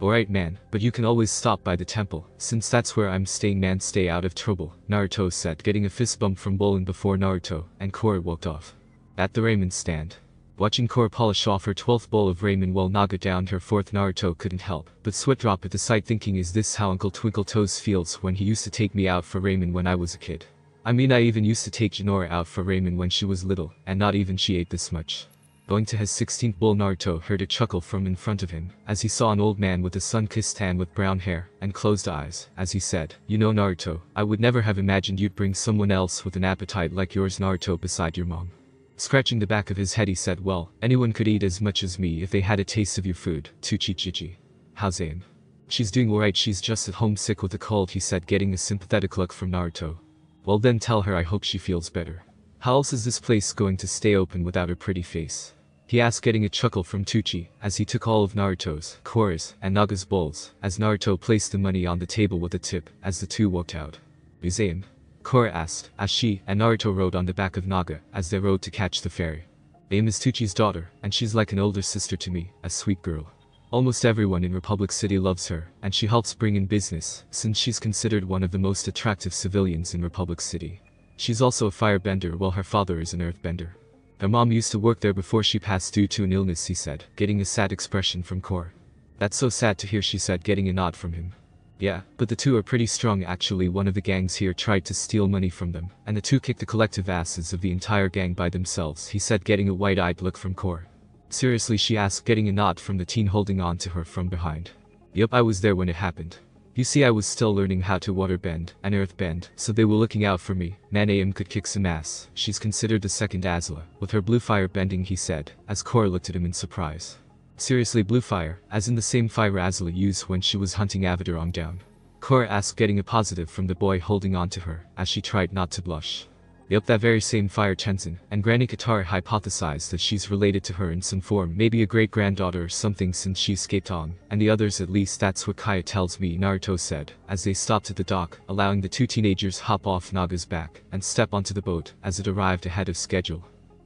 Alright man, but you can always stop by the temple, since that's where I'm staying man stay out of trouble, Naruto said getting a fist bump from Bolin before Naruto and Korra walked off. At the ramen stand. Watching Korra polish off her 12th bowl of ramen while Naga downed her 4th Naruto couldn't help, but sweat drop at the sight thinking is this how Uncle Twinkle Toes feels when he used to take me out for ramen when I was a kid. I mean I even used to take Jinora out for ramen when she was little, and not even she ate this much. Going to his 16th bowl Naruto heard a chuckle from in front of him, as he saw an old man with a sun-kissed tan with brown hair and closed eyes, as he said, You know Naruto, I would never have imagined you'd bring someone else with an appetite like yours Naruto beside your mom. Scratching the back of his head he said well, anyone could eat as much as me if they had a taste of your food, Tuchichichi. How's aim? She's doing alright she's just at home sick with a cold he said getting a sympathetic look from Naruto. Well then tell her I hope she feels better. How else is this place going to stay open without her pretty face? He asked getting a chuckle from Teuchi, as he took all of Naruto's, Korra's, and Naga's bowls, as Naruto placed the money on the table with a tip, as the two walked out. Museum? Korra asked, as she and Naruto rode on the back of Naga, as they rode to catch the ferry. Aim is Teuchi's daughter, and she's like an older sister to me, a sweet girl. Almost everyone in Republic City loves her, and she helps bring in business, since she's considered one of the most attractive civilians in Republic City. She's also a firebender while her father is an earthbender. Her mom used to work there before she passed due to an illness he said, getting a sad expression from Korra. That's so sad to hear she said getting a nod from him. Yeah, but the two are pretty strong actually one of the gangs here tried to steal money from them, and the two kicked the collective asses of the entire gang by themselves he said getting a wide-eyed look from Korra. Seriously she asked getting a nod from the teen holding on to her from behind. Yup I was there when it happened. You see I was still learning how to water waterbend and earthbend, so they were looking out for me. Man AM could kick some ass. She's considered the second Azula. With her blue fire bending he said, as Korra looked at him in surprise. Seriously blue fire, as in the same fire Azula used when she was hunting Avatar down. Korra asked getting a positive from the boy holding on to her, as she tried not to blush. Yup that very same Fire Tenzin, and Granny Katara hypothesized that she's related to her in some form maybe a great-granddaughter or something since she escaped on, and the others at least that's what Kaya tells me Naruto said, as they stopped at the dock, allowing the two teenagers hop off Naga's back, and step onto the boat, as it arrived ahead of schedule.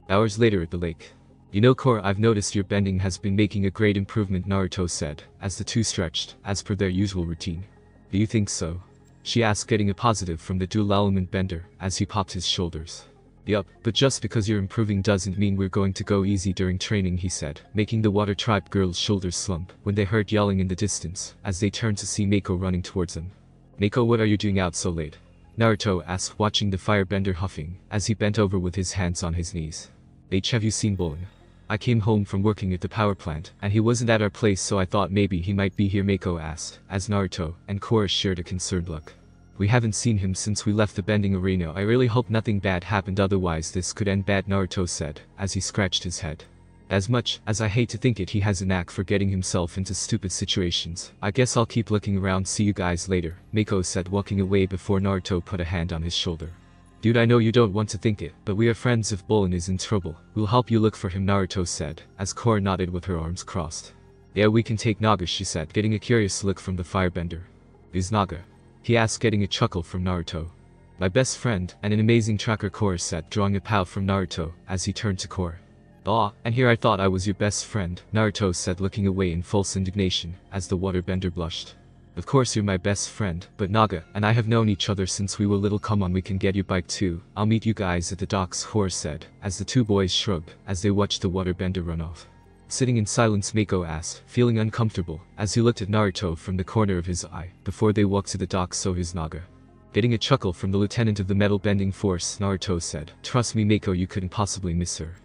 Hours later at the lake. You know Korra I've noticed your bending has been making a great improvement Naruto said, as the two stretched, as per their usual routine. Do you think so? She asked getting a positive from the dual element bender, as he popped his shoulders. Yup, but just because you're improving doesn't mean we're going to go easy during training he said, making the water tribe girls' shoulders slump when they heard yelling in the distance, as they turned to see Mako running towards them. Mako what are you doing out so late? Naruto asked watching the firebender huffing, as he bent over with his hands on his knees. H have you seen Bolin? I came home from working at the power plant, and he wasn't at our place so I thought maybe he might be here Mako asked, as Naruto and Korra shared a concerned look. We haven't seen him since we left the bending arena I really hope nothing bad happened otherwise this could end bad Naruto said, as he scratched his head. As much as I hate to think it he has a knack for getting himself into stupid situations. I guess I'll keep looking around see you guys later, Mako said walking away before Naruto put a hand on his shoulder. Dude I know you don't want to think it, but we are friends if Bolin is in trouble. We'll help you look for him Naruto said, as Korra nodded with her arms crossed. Yeah we can take Naga she said, getting a curious look from the firebender. Is Naga? He asked getting a chuckle from Naruto. My best friend, and an amazing tracker Korra said drawing a pout from Naruto, as he turned to Korra. Ah, and here I thought I was your best friend, Naruto said looking away in false indignation, as the waterbender blushed. Of course you're my best friend, but Naga and I have known each other since we were little come on we can get your bike too, I'll meet you guys at the docks Korra said, as the two boys shrugged, as they watched the waterbender run off. Sitting in silence Mako asked, feeling uncomfortable, as he looked at Naruto from the corner of his eye, before they walked to the docks so his Naga. Getting a chuckle from the lieutenant of the metal bending force Naruto said, trust me Mako you couldn't possibly miss her.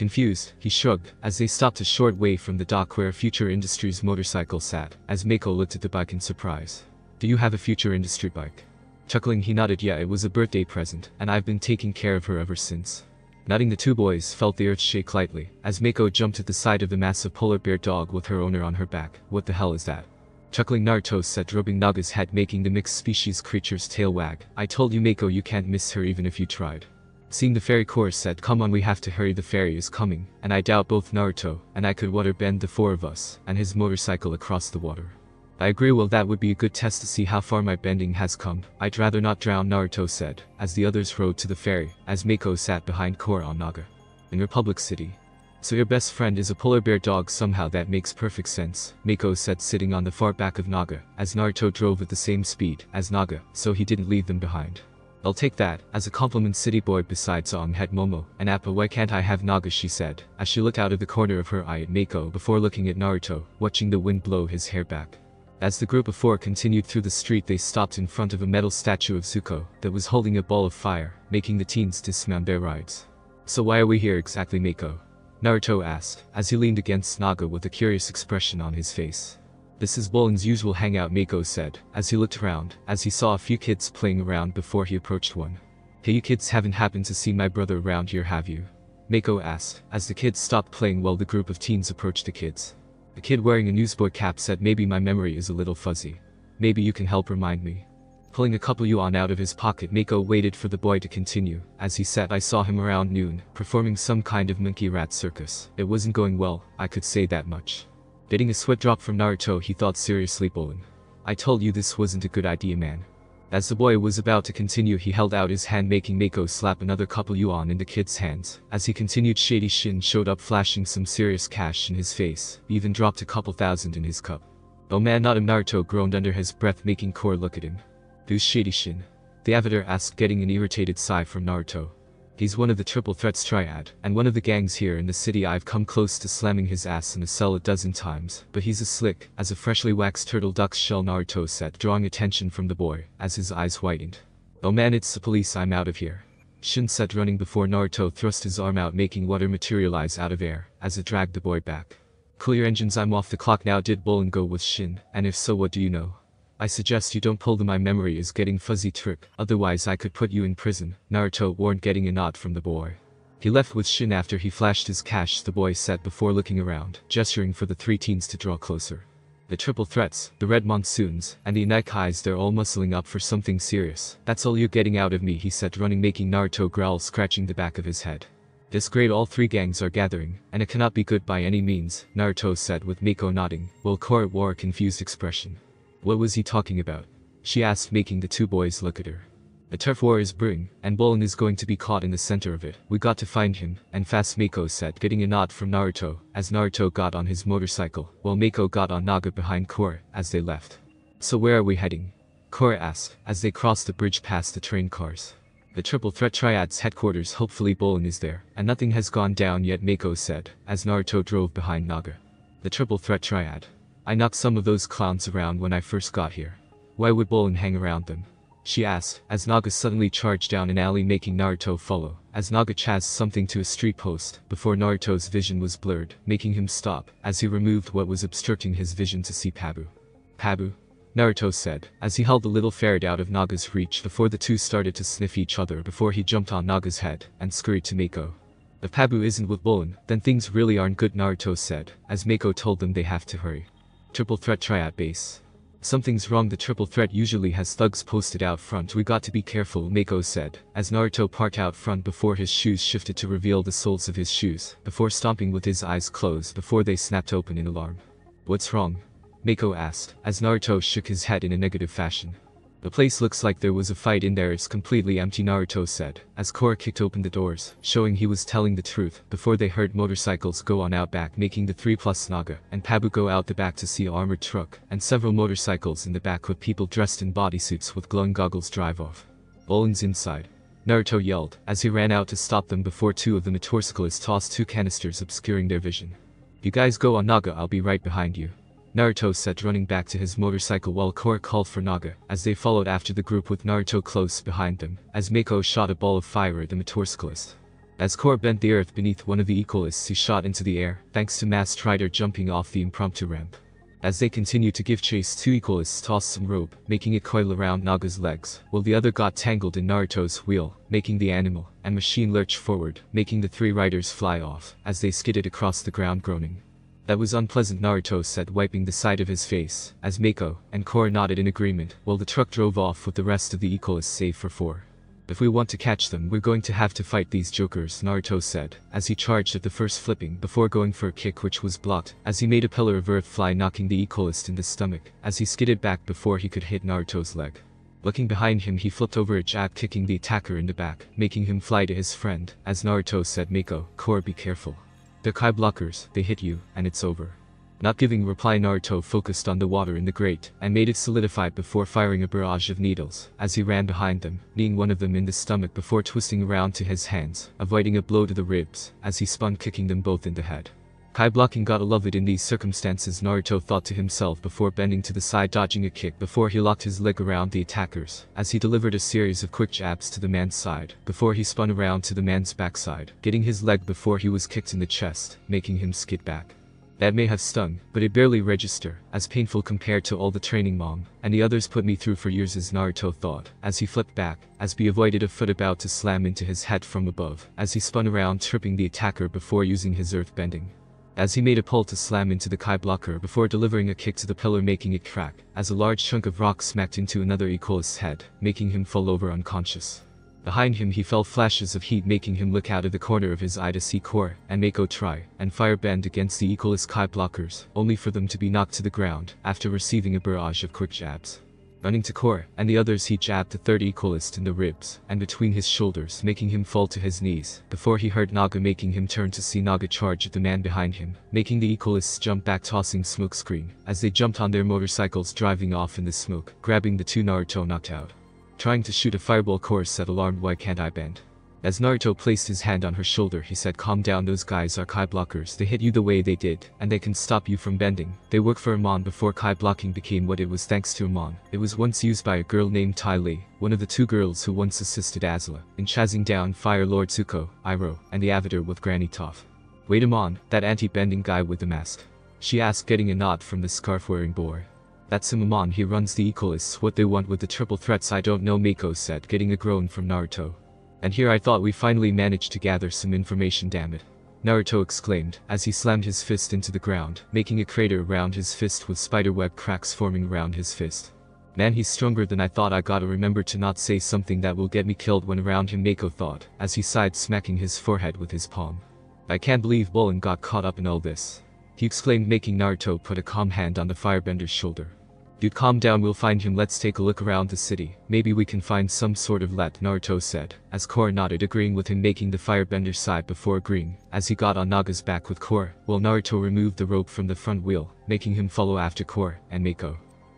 Confused, he shrugged, as they stopped a short way from the dock where Future Industries motorcycle sat, as Mako looked at the bike in surprise. Do you have a Future Industry bike? Chuckling he nodded yeah it was a birthday present, and I've been taking care of her ever since. Nodding the two boys felt the earth shake lightly, as Mako jumped at the side of the massive polar bear dog with her owner on her back. What the hell is that? Chuckling Naruto said rubbing Naga's head making the mixed species creature's tail wag. I told you Mako you can't miss her even if you tried. Seeing the fairy chorus said come on we have to hurry the fairy is coming, and I doubt both Naruto and I could water bend the four of us and his motorcycle across the water. I agree well that would be a good test to see how far my bending has come, I'd rather not drown Naruto said, as the others rode to the ferry, as Mako sat behind Korra on Naga. In Republic City. So your best friend is a polar bear dog somehow that makes perfect sense, Mako said sitting on the far back of Naga, as Naruto drove at the same speed as Naga, so he didn't leave them behind. I'll take that, as a compliment city boy besides Aang had Momo, and Appa why can't I have Naga she said, as she looked out of the corner of her eye at Mako before looking at Naruto, watching the wind blow his hair back. As the group of four continued through the street they stopped in front of a metal statue of Zuko that was holding a ball of fire, making the teens dismount their rides. So why are we here exactly Mako? Naruto asked, as he leaned against Naga with a curious expression on his face. This is Bolin's usual hangout Mako said, as he looked around, as he saw a few kids playing around before he approached one. Hey you kids haven't happened to see my brother around here have you? Mako asked, as the kids stopped playing while the group of teens approached the kids. The kid wearing a newsboy cap said maybe my memory is a little fuzzy. Maybe you can help remind me. Pulling a couple yuan out of his pocket Mako waited for the boy to continue, as he said I saw him around noon, performing some kind of monkey rat circus. It wasn't going well, I could say that much. Getting a sweat drop from Naruto he thought seriously Bolin. I told you this wasn't a good idea man. As the boy was about to continue he held out his hand making Mako slap another couple yuan in the kid's hands. As he continued Shady Shin showed up flashing some serious cash in his face, even dropped a couple thousand in his cup. Oh man not him Naruto groaned under his breath making Korra look at him. Who's Shady Shin? The avatar asked getting an irritated sigh from Naruto. He's one of the triple threats triad, and one of the gangs here in the city I've come close to slamming his ass in a cell a dozen times, but he's as slick as a freshly waxed turtle duck's shell Naruto said drawing attention from the boy, as his eyes whitened. Oh man it's the police I'm out of here. Shin said running before Naruto thrust his arm out making water materialize out of air, as it dragged the boy back. Clear engines I'm off the clock now did Bolin go with Shin, and if so what do you know? I suggest you don't pull the my memory is getting fuzzy trick, otherwise I could put you in prison, Naruto warned getting a nod from the boy. He left with Shin after he flashed his cash the boy said before looking around, gesturing for the three teens to draw closer. The triple threats, the red monsoons, and the Agni Kais they're all muscling up for something serious. That's all you're getting out of me he said running making Naruto growl scratching the back of his head. This grade all three gangs are gathering, and it cannot be good by any means, Naruto said with Mako nodding, while Korra wore a confused expression. What was he talking about? She asked making the two boys look at her. A turf war is brewing, and Bolin is going to be caught in the center of it. We got to find him, and fast Mako said getting a nod from Naruto, as Naruto got on his motorcycle, while Mako got on Naga behind Korra, as they left. So where are we heading? Korra asked, as they crossed the bridge past the train cars. The Triple Threat Triad's headquarters hopefully Bolin is there, and nothing has gone down yet Mako said, as Naruto drove behind Naga. The Triple Threat Triad. I knocked some of those clowns around when I first got here. Why would Bolin hang around them? She asked, as Naga suddenly charged down an alley making Naruto follow, as Naga chased something to a street post, before Naruto's vision was blurred, making him stop, as he removed what was obstructing his vision to see Pabu. Pabu? Naruto said, as he held the little ferret out of Naga's reach before the two started to sniff each other before he jumped on Naga's head, and scurried to Mako. If Pabu isn't with Bolin, then things really aren't good Naruto said, as Mako told them they have to hurry. Triple threat Triad base. Something's wrong the triple threat usually has thugs posted out front we got to be careful Mako said, as Naruto parked out front before his shoes shifted to reveal the soles of his shoes, before stomping with his eyes closed before they snapped open in alarm. What's wrong? Mako asked, as Naruto shook his head in a negative fashion. The place looks like there was a fight in there it's completely empty Naruto said, as Korra kicked open the doors, showing he was telling the truth, before they heard motorcycles go on out back making the 3 plus Naga, and Pabu go out the back to see armored truck, and several motorcycles in the back with people dressed in bodysuits with glowing goggles drive off. Bolin's inside. Naruto yelled, as he ran out to stop them before two of the motorcyclists tossed two canisters obscuring their vision. You guys go on Naga I'll be right behind you. Naruto said running back to his motorcycle while Korra called for Naga, as they followed after the group with Naruto close behind them, as Mako shot a ball of fire at the motorcyclist. As Korra bent the earth beneath one of the equalists he shot into the air, thanks to Mass jumping off the impromptu ramp. As they continued to give chase two equalists tossed some rope, making it coil around Naga's legs, while the other got tangled in Naruto's wheel, making the animal and machine lurch forward, making the three riders fly off, as they skidded across the ground groaning. That was unpleasant Naruto said wiping the side of his face, as Mako and Korra nodded in agreement while the truck drove off with the rest of the Equalists save for four. If we want to catch them we're going to have to fight these jokers Naruto said, as he charged at the first flipping before going for a kick which was blocked, as he made a pillar of earth fly knocking the Equalist in the stomach, as he skidded back before he could hit Naruto's leg. Looking behind him he flipped over a jab kicking the attacker in the back, making him fly to his friend, as Naruto said Mako, Korra be careful. They're Kai blockers, they hit you, and it's over. Not giving reply Naruto focused on the water in the grate, and made it solidify before firing a barrage of needles, as he ran behind them, kneeing one of them in the stomach before twisting around to his hands, avoiding a blow to the ribs, as he spun kicking them both in the head. Kai blocking gotta love it in these circumstances Naruto thought to himself before bending to the side dodging a kick before he locked his leg around the attackers, as he delivered a series of quick jabs to the man's side, before he spun around to the man's backside, getting his leg before he was kicked in the chest, making him skid back. That may have stung, but it barely register, as painful compared to all the training mom, and the others put me through for years as Naruto thought, as he flipped back, as he avoided a foot about to slam into his head from above, as he spun around tripping the attacker before using his earth bending as he made a pull to slam into the Kai blocker before delivering a kick to the pillar making it crack, as a large chunk of rock smacked into another Equalist's head, making him fall over unconscious. Behind him he felt flashes of heat making him look out of the corner of his eye to see Korra and Mako try and fire bend against the Equalist Kai blockers, only for them to be knocked to the ground after receiving a barrage of quick jabs. Running to Korra and the others he jabbed the third equalist in the ribs and between his shoulders making him fall to his knees, before he heard Naga making him turn to see Naga charge at the man behind him, making the equalists jump back tossing smoke screen, as they jumped on their motorcycles driving off in the smoke, grabbing the two Naruto knocked out. Trying to shoot a fireball Korra said alarmed why can't I bend? As Naruto placed his hand on her shoulder he said calm down those guys are Kai blockers they hit you the way they did, and they can stop you from bending. They work for Amon before Kai blocking became what it was thanks to Amon. It was once used by a girl named Ty Lee, one of the two girls who once assisted Azula, in chasing down Fire Lord Zuko, Iroh, and the Avatar with Granny Toph. Wait Amon, that anti-bending guy with the mask. She asked getting a nod from the scarf-wearing boy. That's him Amon he runs the Equalists what they want with the triple threats I don't know Mako said getting a groan from Naruto. And here I thought we finally managed to gather some information damn it. Naruto exclaimed, as he slammed his fist into the ground, making a crater around his fist with spiderweb cracks forming around his fist. Man he's stronger than I thought I gotta remember to not say something that will get me killed when around him Mako thought, as he sighed smacking his forehead with his palm. I can't believe Bolin got caught up in all this. He exclaimed making Naruto put a calm hand on the firebender's shoulder. Dude calm down we'll find him let's take a look around the city, maybe we can find some sort of let Naruto said, as Korra nodded agreeing with him making the firebender side before agreeing, as he got on Naga's back with Korra, while Naruto removed the rope from the front wheel, making him follow after Korra and Mako.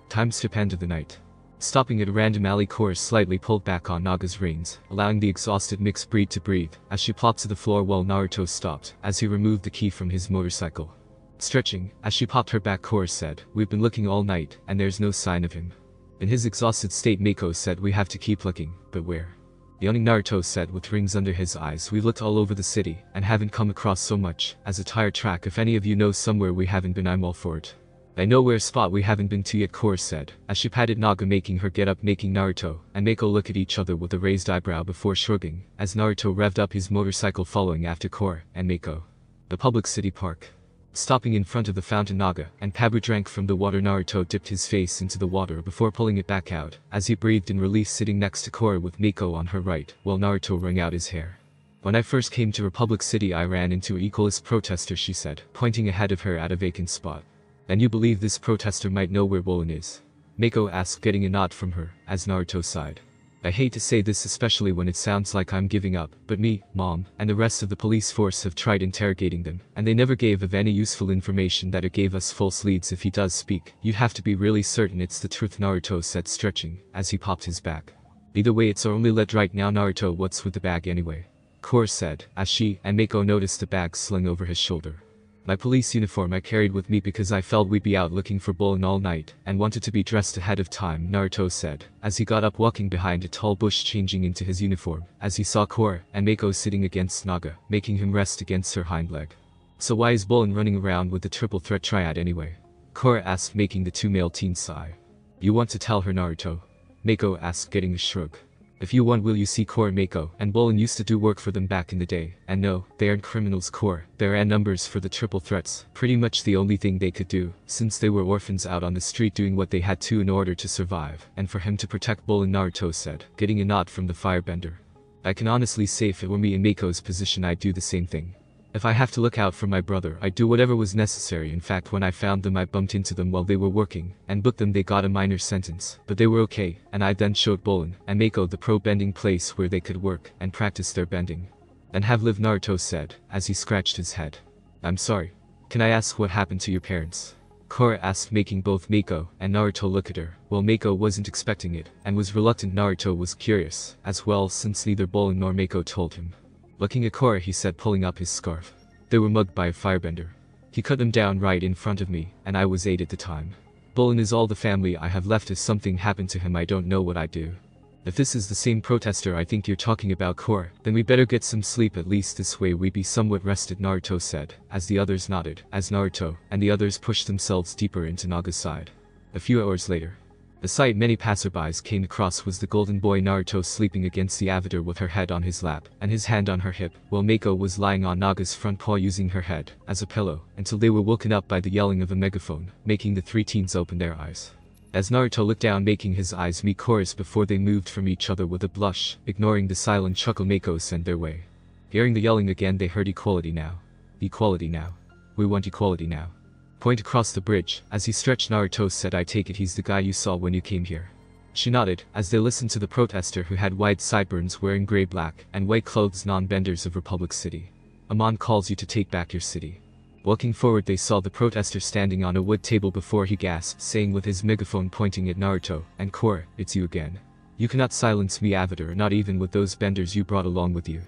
Time step end of the night. Stopping at a random alley Korra slightly pulled back on Naga's reins, allowing the exhausted mixed breed to breathe, as she plopped to the floor while Naruto stopped, as he removed the key from his motorcycle. Stretching, as she popped her back Korra said, we've been looking all night, and there's no sign of him. In his exhausted state Mako said we have to keep looking, but where? Yawning Naruto said with rings under his eyes "We've looked all over the city, and haven't come across so much, as a tire track if any of you know somewhere we haven't been I'm all for it. I know where a spot we haven't been to yet Korra said, as she patted Naga making her get up making Naruto and Mako look at each other with a raised eyebrow before shrugging, as Naruto revved up his motorcycle following after Korra and Mako. The public city park. Stopping in front of the fountain Naga, and Pabu drank from the water Naruto dipped his face into the water before pulling it back out, as he breathed in relief sitting next to Korra with Mako on her right, while Naruto wrung out his hair. When I first came to Republic City I ran into a equalist protester she said, pointing ahead of her at a vacant spot. And you believe this protester might know where Bolin is? Mako asked getting a nod from her, as Naruto sighed. I hate to say this especially when it sounds like I'm giving up, but me, mom, and the rest of the police force have tried interrogating them, and they never gave of any useful information that it gave us false leads if he does speak. You'd have to be really certain it's the truth Naruto said stretching, as he popped his back. Either way it's our only lead right now Naruto what's with the bag anyway? Korra said, as she and Mako noticed the bag slung over his shoulder. My police uniform I carried with me because I felt we'd be out looking for Bolin all night, and wanted to be dressed ahead of time, Naruto said, as he got up walking behind a tall bush changing into his uniform, as he saw Korra and Mako sitting against Naga, making him rest against her hind leg. So why is Bolin running around with the triple threat triad anyway? Korra asked making the two male teens sigh. You want to tell her Naruto? Mako asked getting a shrug. If you want will you see Korra Mako and Bolin used to do work for them back in the day, and no, they aren't criminals Korra, they're numbers for the triple threats, pretty much the only thing they could do, since they were orphans out on the street doing what they had to in order to survive, and for him to protect Bolin Naruto said, getting a nod from the firebender. I can honestly say if it were me in Mako's position I'd do the same thing. If I have to look out for my brother, I'd do whatever was necessary. In fact, when I found them, I bumped into them while they were working, and booked them. They got a minor sentence, but they were okay, and I then showed Bolin and Mako the pro bending place where they could work and practice their bending. And have lived, Naruto said, as he scratched his head. I'm sorry. Can I ask what happened to your parents? Korra asked making both Mako and Naruto look at her, while Mako wasn't expecting it, and was reluctant Naruto was curious, as well since neither Bolin nor Mako told him. Looking at Korra he said pulling up his scarf. They were mugged by a firebender. He cut them down right in front of me, and I was eight at the time. Bolin is all the family I have left if something happened to him I don't know what I'd do. If this is the same protester I think you're talking about Korra, then we better get some sleep at least this way we be somewhat rested Naruto said, as the others nodded, as Naruto and the others pushed themselves deeper into Naga's side. A few hours later, the sight many passerbys came across was the golden boy Naruto sleeping against the avatar with her head on his lap and his hand on her hip, while Mako was lying on Naga's front paw using her head as a pillow until they were woken up by the yelling of a megaphone, making the three teens open their eyes. As Naruto looked down making his eyes meet Korra's before they moved from each other with a blush, ignoring the silent chuckle Mako sent their way. Hearing the yelling again they heard equality now. Equality now. We want equality now. Point across the bridge, as he stretched Naruto said I take it he's the guy you saw when you came here. She nodded, as they listened to the protester who had wide sideburns wearing grey black and white clothes non-benders of Republic City. Amon calls you to take back your city. Walking forward they saw the protester standing on a wood table before he gasped, saying with his megaphone pointing at Naruto, and Korra, it's you again. You cannot silence me Avatar not even with those benders you brought along with you.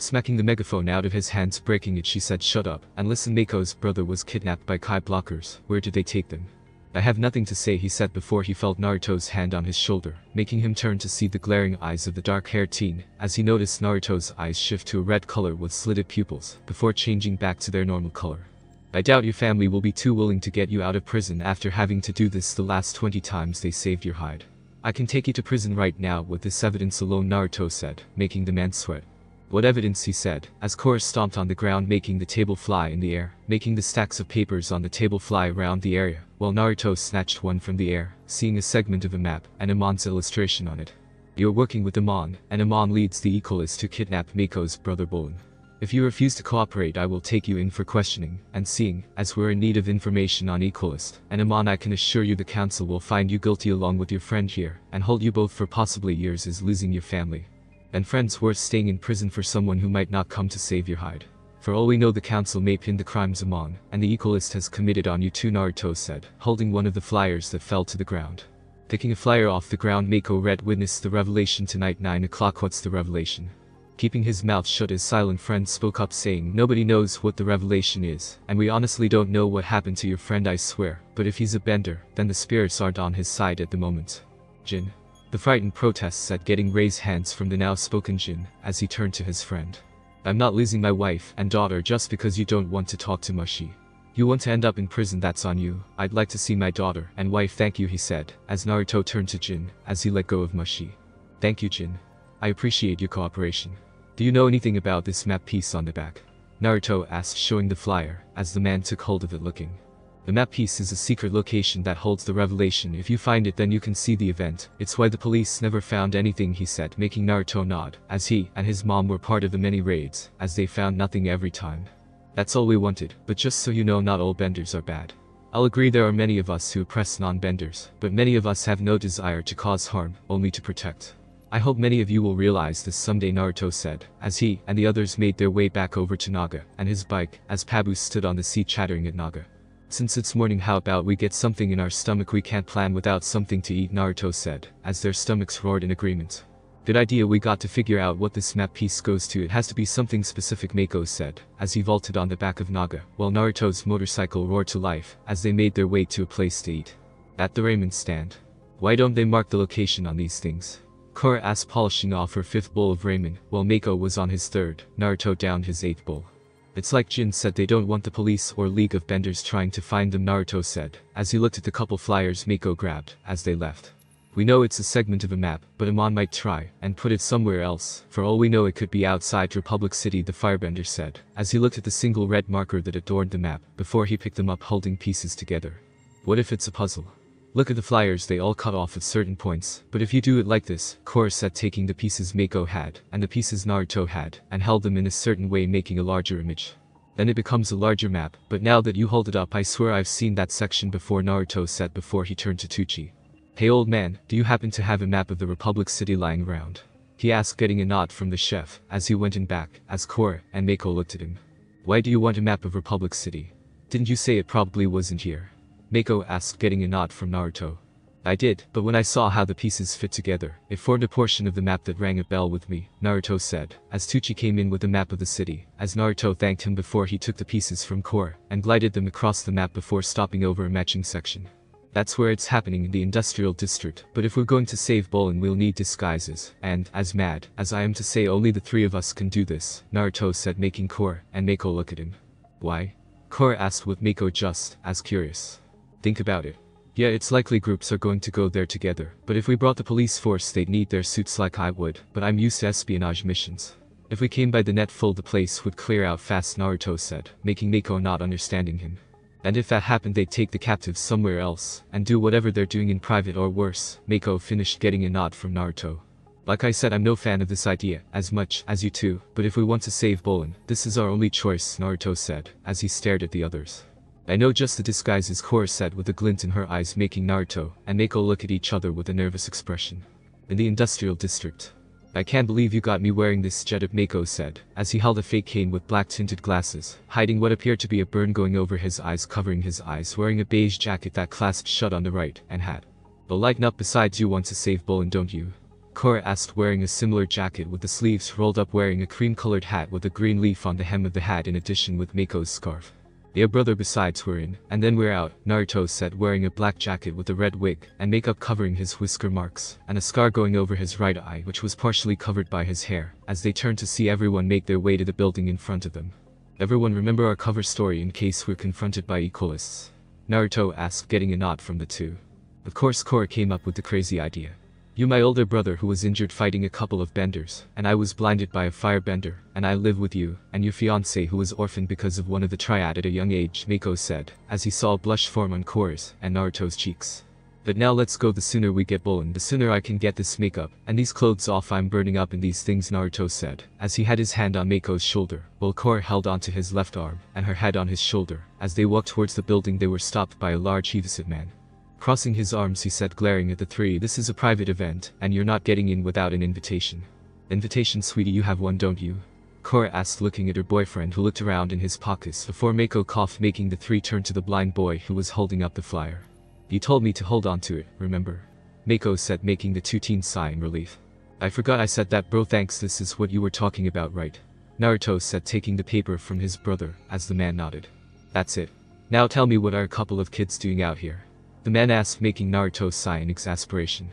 Smacking the megaphone out of his hands breaking it she said shut up, and listen Mako's brother was kidnapped by Kai blockers, where did they take them? I have nothing to say he said before he felt Naruto's hand on his shoulder, making him turn to see the glaring eyes of the dark-haired teen, as he noticed Naruto's eyes shift to a red color with slitted pupils, before changing back to their normal color. I doubt your family will be too willing to get you out of prison after having to do this the last 20 times they saved your hide. I can take you to prison right now with this evidence alone Naruto said, making the man sweat. What evidence he said, as Korra stomped on the ground making the table fly in the air, making the stacks of papers on the table fly around the area, while Naruto snatched one from the air, seeing a segment of a map and Amon's illustration on it. You're working with Amon, and Amon leads the Equalists to kidnap Mako's brother Bolin. If you refuse to cooperate I will take you in for questioning, and seeing, as we're in need of information on Equalist, and Amon I can assure you the council will find you guilty along with your friend here, and hold you both for possibly years as losing your family and friends worth staying in prison for someone who might not come to save your hide. For all we know the council may pin the crimes Amon, and the Equalist has committed on you too Naruto said, holding one of the flyers that fell to the ground. Picking a flyer off the ground Mako read witness the revelation tonight 9 o'clock what's the revelation? Keeping his mouth shut his silent friend spoke up saying nobody knows what the revelation is, and we honestly don't know what happened to your friend I swear, but if he's a bender, then the spirits aren't on his side at the moment. Jin. The frightened protests at getting raised hands from the now spoken Jin as he turned to his friend. I'm not losing my wife and daughter just because you don't want to talk to Mushi. You want to end up in prison that's on you. I'd like to see my daughter and wife thank you he said as Naruto turned to Jin as he let go of Mushi. Thank you Jin. I appreciate your cooperation. Do you know anything about this map piece on the back? Naruto asked showing the flyer as the man took hold of it looking. The map piece is a secret location that holds the revelation if you find it then you can see the event, it's why the police never found anything he said making Naruto nod, as he and his mom were part of the many raids, as they found nothing every time. That's all we wanted, but just so you know not all benders are bad. I'll agree there are many of us who oppress non-benders, but many of us have no desire to cause harm, only to protect. I hope many of you will realize this someday Naruto said, as he and the others made their way back over to Naga and his bike, as Pabu stood on the seat chattering at Naga. Since it's morning how about we get something in our stomach we can't plan without something to eat Naruto said, as their stomachs roared in agreement. Good idea we got to figure out what this map piece goes to it has to be something specific Mako said, as he vaulted on the back of Naga, while Naruto's motorcycle roared to life, as they made their way to a place to eat. At the ramen stand. Why don't they mark the location on these things? Korra asked polishing off her fifth bowl of ramen, while Mako was on his third, Naruto downed his eighth bowl. It's like Jin said they don't want the police or League of Benders trying to find them Naruto said, as he looked at the couple flyers Mako grabbed, as they left. We know it's a segment of a map, but Amon might try, and put it somewhere else, for all we know it could be outside Republic City the firebender said, as he looked at the single red marker that adorned the map, before he picked them up holding pieces together. What if it's a puzzle? Look at the flyers they all cut off at certain points, but if you do it like this, Korra said taking the pieces Mako had, and the pieces Naruto had, and held them in a certain way making a larger image. Then it becomes a larger map, but now that you hold it up I swear I've seen that section before Naruto said before he turned to Teuchi. Hey old man, do you happen to have a map of the Republic City lying around? He asked getting a nod from the chef, as he went in back, as Korra and Mako looked at him. Why do you want a map of Republic City? Didn't you say it probably wasn't here? Mako asked getting a nod from Naruto. I did, but when I saw how the pieces fit together, it formed a portion of the map that rang a bell with me, Naruto said, as Teuchi came in with the map of the city, as Naruto thanked him before he took the pieces from Korra, and glided them across the map before stopping over a matching section. That's where it's happening in the industrial district, but if we're going to save Bolin we'll need disguises, and, as mad, as I am to say only the three of us can do this, Naruto said making Korra and Mako look at him. Why? Korra asked with Mako just, as curious. Think about it. Yeah, it's likely groups are going to go there together, but if we brought the police force they'd need their suits like I would, but I'm used to espionage missions. If we came by the net full the place would clear out fast Naruto said, making Mako not understanding him. And if that happened they'd take the captives somewhere else, and do whatever they're doing in private or worse, Mako finished getting a nod from Naruto. Like I said I'm no fan of this idea, as much as you two, but if we want to save Bolin, this is our only choice Naruto said, as he stared at the others. I know just the disguises Korra said with a glint in her eyes making Naruto and Mako look at each other with a nervous expression. In the industrial district. I can't believe you got me wearing this Jedab Mako said, as he held a fake cane with black tinted glasses, hiding what appeared to be a burn going over his eyes covering his eyes wearing a beige jacket that clasped shut on the right, and hat. But lighten up besides you want to save Bolin don't you? Korra asked wearing a similar jacket with the sleeves rolled up wearing a cream-colored hat with a green leaf on the hem of the hat in addition with Mako's scarf. Your brother besides we're in, and then we're out, Naruto said wearing a black jacket with a red wig, and makeup covering his whisker marks, and a scar going over his right eye which was partially covered by his hair, as they turned to see everyone make their way to the building in front of them. Everyone remember our cover story in case we're confronted by equalists? Naruto asked getting a nod from the two. Of course Korra came up with the crazy idea. You my older brother who was injured fighting a couple of benders, and I was blinded by a firebender, and I live with you, and your fiance who was orphaned because of one of the triad at a young age, Mako said, as he saw blush form on Korra's and Naruto's cheeks. But now let's go the sooner we get Bolin the sooner I can get this makeup, and these clothes off I'm burning up in these things Naruto said, as he had his hand on Mako's shoulder, while Korra held onto his left arm, and her head on his shoulder, as they walked towards the building they were stopped by a large Heavisid man. Crossing his arms he said glaring at the three this is a private event, and you're not getting in without an invitation. Invitation sweetie you have one don't you? Korra asked looking at her boyfriend who looked around in his pockets before Mako coughed making the three turn to the blind boy who was holding up the flyer. You told me to hold on to it, remember? Mako said making the two teens sigh in relief. I forgot I said that bro thanks this is what you were talking about right? Naruto said taking the paper from his brother as the man nodded. That's it. Now tell me what are a couple of kids doing out here? The man asked making Naruto sigh in exasperation.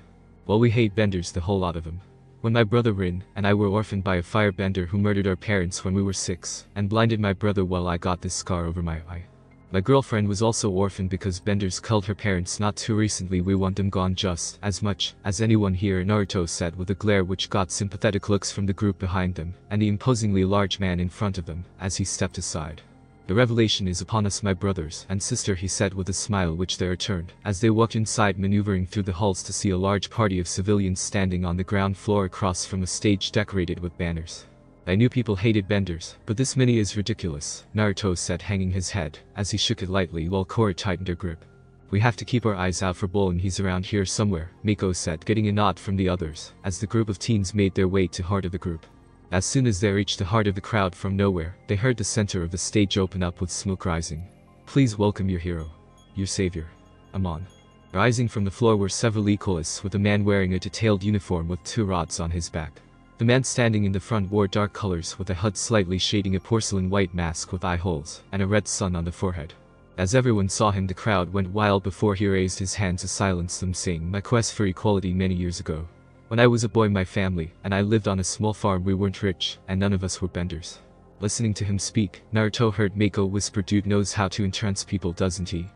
Well we hate benders the whole lot of them. When my brother Rin and I were orphaned by a firebender who murdered our parents when we were six, and blinded my brother while I got this scar over my eye. My girlfriend was also orphaned because benders killed her parents not too recently we want them gone just as much as anyone here Naruto said with a glare which got sympathetic looks from the group behind them and the imposingly large man in front of them as he stepped aside. The revelation is upon us my brothers and sister he said with a smile which they returned, as they walked inside maneuvering through the halls to see a large party of civilians standing on the ground floor across from a stage decorated with banners. I knew people hated benders, but this many is ridiculous, Naruto said hanging his head, as he shook it lightly while Korra tightened her grip. We have to keep our eyes out for Bolin he's around here somewhere, Mako said getting a nod from the others, as the group of teens made their way to heart of the group. As soon as they reached the heart of the crowd from nowhere, they heard the center of the stage open up with smoke rising. Please welcome your hero. Your savior. Amon. Rising from the floor were several equalists with a man wearing a detailed uniform with two rods on his back. The man standing in the front wore dark colors with a hood slightly shading a porcelain white mask with eye holes and a red sun on the forehead. As everyone saw him the crowd went wild before he raised his hand to silence them saying my quest for equality many years ago. When I was a boy my family and I lived on a small farm we weren't rich and none of us were benders. Listening to him speak, Naruto heard Mako whisper dude knows how to entrance people doesn't he?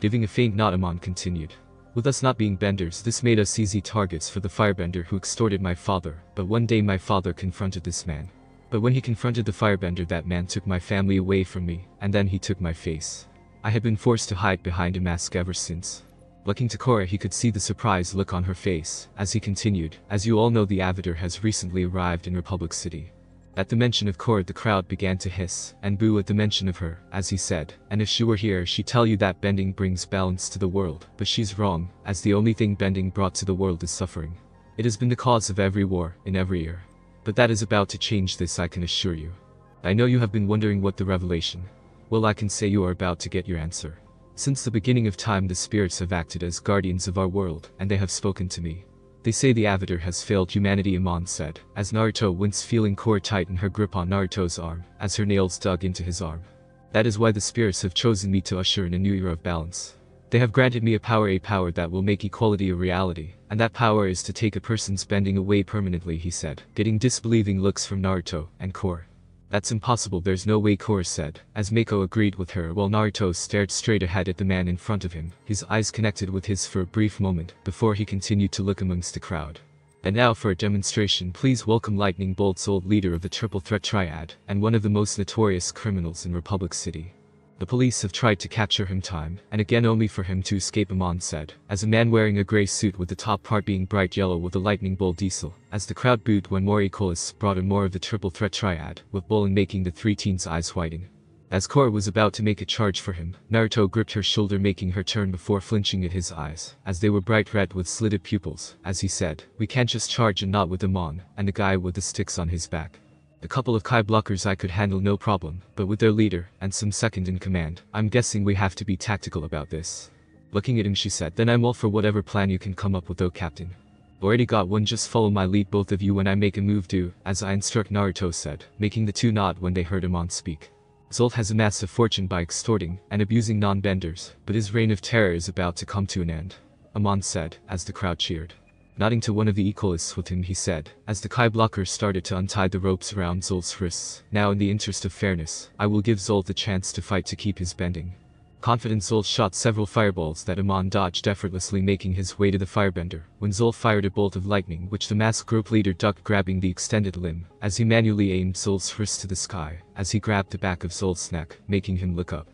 Giving a faint nod Amon continued. With us not being benders this made us easy targets for the firebender who extorted my father, but one day my father confronted this man. But when he confronted the firebender that man took my family away from me, and then he took my face. I had been forced to hide behind a mask ever since. Looking to Korra he could see the surprised look on her face, as he continued, as you all know the Avatar has recently arrived in Republic City. At the mention of Korra the crowd began to hiss, and boo at the mention of her, as he said, and if she were here she'd tell you that bending brings balance to the world, but she's wrong, as the only thing bending brought to the world is suffering. It has been the cause of every war, in every year. But that is about to change this I can assure you. I know you have been wondering what the revelation. Well I can say you are about to get your answer. Since the beginning of time the spirits have acted as guardians of our world, and they have spoken to me. They say the Avatar has failed humanity Amon said, as Naruto winced feeling Korra tighten her grip on Naruto's arm, as her nails dug into his arm. That is why the spirits have chosen me to usher in a new era of balance. They have granted me a power a power that will make equality a reality, and that power is to take a person's bending away permanently he said, getting disbelieving looks from Naruto and Korra. That's impossible there's no way Korra said, as Mako agreed with her while Naruto stared straight ahead at the man in front of him, his eyes connected with his for a brief moment, before he continued to look amongst the crowd. And now for a demonstration please welcome Lightning Bolt Zolt leader of the Triple Threat Triad, and one of the most notorious criminals in Republic City. The police have tried to capture him time and again only for him to escape Amon said, as a man wearing a grey suit with the top part being bright yellow with a lightning bolt diesel, as the crowd booed when more equalists brought in more of the triple threat triad, with Bolin making the three teens' eyes widen. As Korra was about to make a charge for him, Naruto gripped her shoulder making her turn before flinching at his eyes, as they were bright red with slitted pupils, as he said, we can't just charge and not with Amon, and the guy with the sticks on his back. A couple of Kai blockers I could handle no problem, but with their leader, and some second in command, I'm guessing we have to be tactical about this. Looking at him she said, then I'm all for whatever plan you can come up with though captain. Already got one just follow my lead both of you when I make a move do, as I instruct Naruto said, making the two nod when they heard Amon speak. Zolt has amassed a fortune by extorting and abusing non-benders, but his reign of terror is about to come to an end. Amon said, as the crowd cheered. Nodding to one of the equalists with him he said, as the Kai blockers started to untie the ropes around Zolt's wrists, now in the interest of fairness, I will give Zolt the chance to fight to keep his bending. Confident Zolt shot several fireballs that Amon dodged effortlessly making his way to the firebender, when Zolt fired a bolt of lightning which the masked group leader ducked grabbing the extended limb, as he manually aimed Zolt's wrist to the sky, as he grabbed the back of Zolt's neck, making him look up.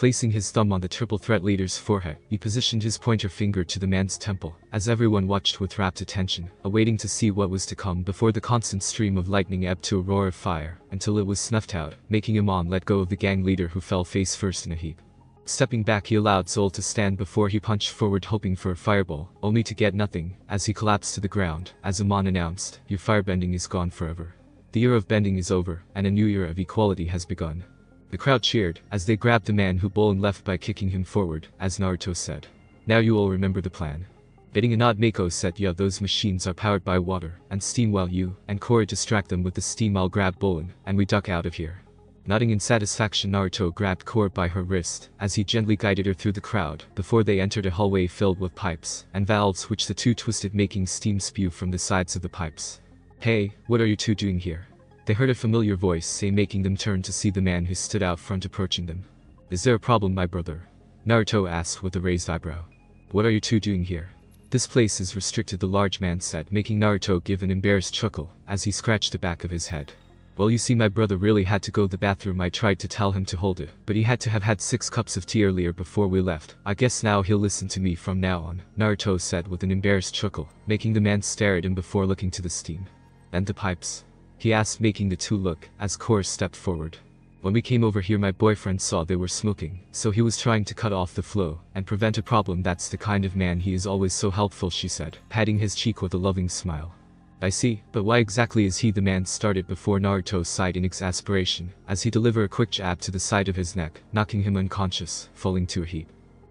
Placing his thumb on the triple threat leader's forehead, he positioned his pointer finger to the man's temple, as everyone watched with rapt attention, awaiting to see what was to come before the constant stream of lightning ebbed to a roar of fire, until it was snuffed out, making Amon let go of the gang leader who fell face first in a heap. Stepping back he allowed Zolt to stand before he punched forward hoping for a fireball, only to get nothing, as he collapsed to the ground, as Amon announced, your firebending is gone forever. The era of bending is over, and a new era of equality has begun. The crowd cheered, as they grabbed the man who Bolin left by kicking him forward, as Naruto said. Now you all remember the plan. Bidding a nod Mako said yeah those machines are powered by water and steam while you and Korra distract them with the steam I'll grab Bolin and we duck out of here. Nodding in satisfaction Naruto grabbed Korra by her wrist, as he gently guided her through the crowd, before they entered a hallway filled with pipes, and valves which the two twisted making steam spew from the sides of the pipes. Hey, what are you two doing here? They heard a familiar voice say making them turn to see the man who stood out front approaching them. Is there a problem my brother? Naruto asked with a raised eyebrow. What are you two doing here? This place is restricted the large man said making Naruto give an embarrassed chuckle, as he scratched the back of his head. Well you see my brother really had to go to the bathroom I tried to tell him to hold it, but he had to have had six cups of tea earlier before we left. I guess now he'll listen to me from now on, Naruto said with an embarrassed chuckle, making the man stare at him before looking to the steam. And the pipes? He asked making the two look, as Korra stepped forward. When we came over here my boyfriend saw they were smoking, so he was trying to cut off the flow, and prevent a problem that's the kind of man he is always so helpful she said, patting his cheek with a loving smile. I see, but why exactly is he the man started before Naruto sighed in exasperation, as he delivered a quick jab to the side of his neck, knocking him unconscious, falling to a heap.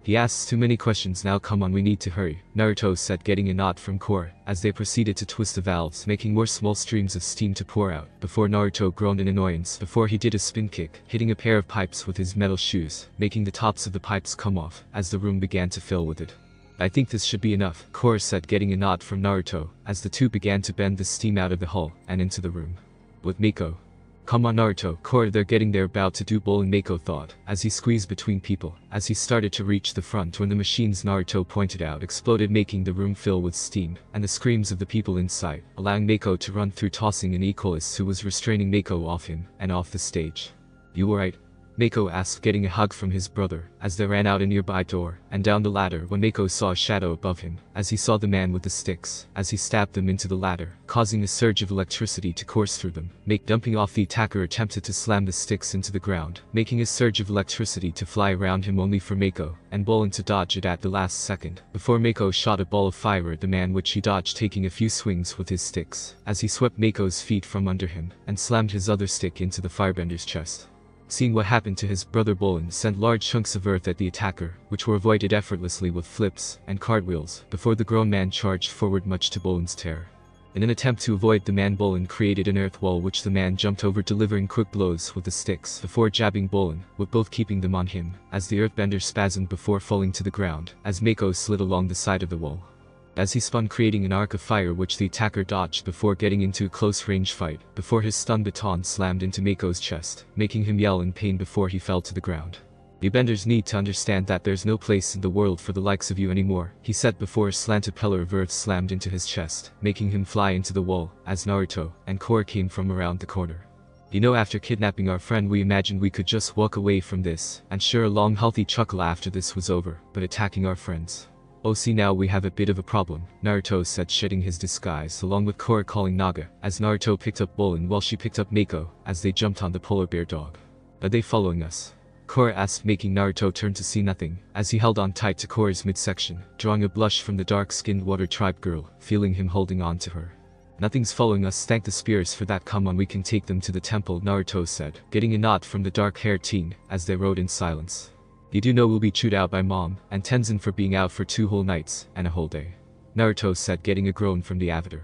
He asks too many questions now come on we need to hurry, Naruto said getting a nod from Korra, as they proceeded to twist the valves making more small streams of steam to pour out, before Naruto groaned in annoyance before he did a spin kick, hitting a pair of pipes with his metal shoes, making the tops of the pipes come off, as the room began to fill with it. I think this should be enough, Korra said getting a nod from Naruto, as the two began to bend the steam out of the hull, and into the room. With Mako. Come on Naruto, Korra they're getting there about to do and Mako thought, as he squeezed between people, as he started to reach the front when the machines Naruto pointed out exploded making the room fill with steam, and the screams of the people inside, allowing Mako to run through tossing an Equalist who was restraining Mako off him, and off the stage. You alright? Mako asked getting a hug from his brother, as they ran out a nearby door, and down the ladder when Mako saw a shadow above him, as he saw the man with the sticks, as he stabbed them into the ladder, causing a surge of electricity to course through them. Make dumping off the attacker attempted to slam the sticks into the ground, making a surge of electricity to fly around him only for Mako, and Bolin to dodge it at the last second, before Mako shot a ball of fire at the man which he dodged taking a few swings with his sticks, as he swept Mako's feet from under him, and slammed his other stick into the firebender's chest. Seeing what happened to his brother Bolin sent large chunks of earth at the attacker, which were avoided effortlessly with flips and cartwheels, before the grown man charged forward much to Bolin's terror. In an attempt to avoid the man Bolin created an earth wall which the man jumped over delivering quick blows with the sticks before jabbing Bolin, with both keeping them on him, as the earthbender spasmed before falling to the ground, as Mako slid along the side of the wall as he spun creating an arc of fire which the attacker dodged before getting into a close-range fight, before his stun baton slammed into Mako's chest, making him yell in pain before he fell to the ground. You benders need to understand that there's no place in the world for the likes of you anymore, he said before a slanted pillar of earth slammed into his chest, making him fly into the wall, as Naruto and Korra came from around the corner. You know after kidnapping our friend we imagined we could just walk away from this, and share a long healthy chuckle after this was over, but attacking our friends. Oh see now we have a bit of a problem, Naruto said shedding his disguise along with Korra calling Naga, as Naruto picked up Bolin while she picked up Mako, as they jumped on the polar bear dog. Are they following us? Korra asked making Naruto turn to see nothing, as he held on tight to Korra's midsection, drawing a blush from the dark-skinned water tribe girl, feeling him holding on to her. Nothing's following us thank the spirits for that come on we can take them to the temple Naruto said, getting a nod from the dark-haired teen, as they rode in silence. You do know we'll be chewed out by mom, and Tenzin for being out for two whole nights, and a whole day. Naruto said getting a groan from the avatar.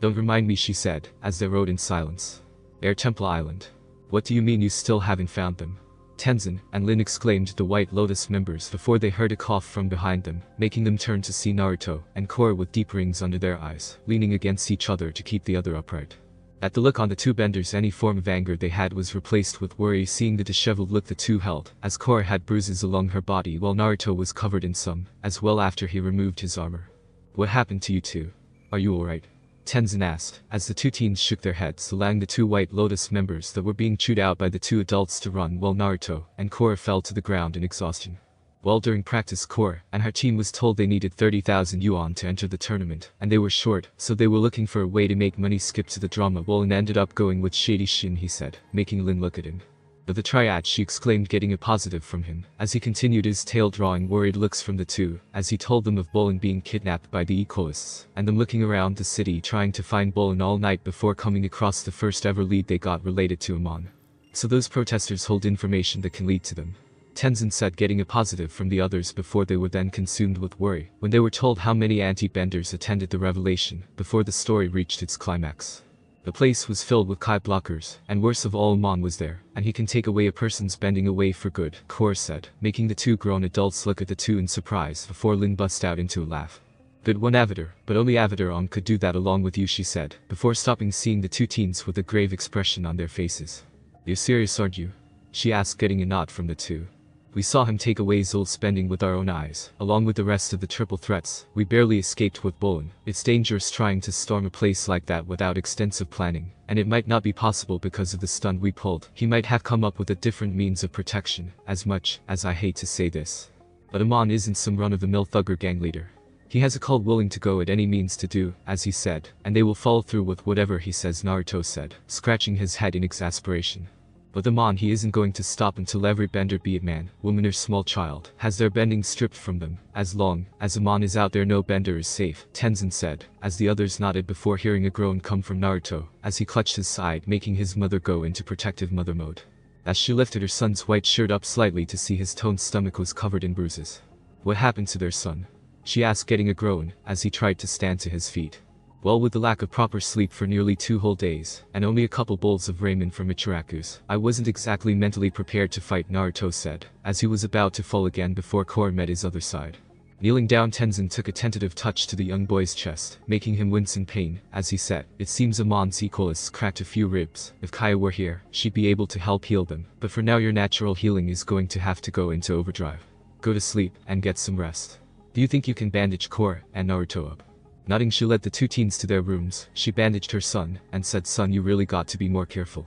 Don't remind me she said, as they rode in silence. Air Temple Island. What do you mean you still haven't found them? Tenzin and Lin exclaimed the White Lotus members before they heard a cough from behind them, making them turn to see Naruto and Korra with deep rings under their eyes, leaning against each other to keep the other upright. At the look on the two benders any form of anger they had was replaced with worry seeing the disheveled look the two held, as Korra had bruises along her body while Naruto was covered in some, as well after he removed his armor. What happened to you two? Are you alright? Tenzin asked, as the two teens shook their heads allowing the two White Lotus members that were being chewed out by the two adults to run while Naruto and Korra fell to the ground in exhaustion. While during practice Korra and her team was told they needed 30,000 yuan to enter the tournament, and they were short, so they were looking for a way to make money skip to the drama well and ended up going with Shady Shin he said, making Lin look at him. But the triad she exclaimed getting a positive from him, as he continued his tale drawing worried looks from the two, as he told them of Bolin being kidnapped by the Equalists, and them looking around the city trying to find Bolin all night before coming across the first ever lead they got related to Amon. So those protesters hold information that can lead to them. Tenzin said getting a positive from the others before they were then consumed with worry, when they were told how many anti-benders attended the revelation, before the story reached its climax. The place was filled with chi blockers, and worst of all Amon was there, and he can take away a person's bending away for good, Korra said, making the two grown adults look at the two in surprise before Lin bust out into a laugh. Good one Avatar, but only Avatar Aang could do that along with you she said, before stopping seeing the two teens with a grave expression on their faces. You're serious aren't you? She asked getting a nod from the two. We saw him take away Zolt's spending with our own eyes, along with the rest of the triple threats. We barely escaped with Bolin. It's dangerous trying to storm a place like that without extensive planning, and it might not be possible because of the stunt we pulled. He might have come up with a different means of protection, as much as I hate to say this. But Amon isn't some run-of-the-mill thugger gang leader. He has a cult willing to go at any means to do, as he said, and they will follow through with whatever he says Naruto said, scratching his head in exasperation. But the Mon he isn't going to stop until every bender be it man, woman or small child, has their bending stripped from them. As long as Amon is out there no bender is safe, Tenzin said, as the others nodded before hearing a groan come from Naruto, as he clutched his side making his mother go into protective mother mode. As she lifted her son's white shirt up slightly to see his toned stomach was covered in bruises. What happened to their son? She asked getting a groan, as he tried to stand to his feet. Well with the lack of proper sleep for nearly two whole days, and only a couple bowls of ramen from Ichiraku's, I wasn't exactly mentally prepared to fight Naruto said, as he was about to fall again before Korra met his other side. Kneeling down Tenzin took a tentative touch to the young boy's chest, making him wince in pain, as he said, it seems Amon's equalist cracked a few ribs, if Katara were here, she'd be able to help heal them, but for now your natural healing is going to have to go into overdrive. Go to sleep, and get some rest. Do you think you can bandage Korra and Naruto up? Nodding she led the two teens to their rooms, she bandaged her son, and said son you really got to be more careful.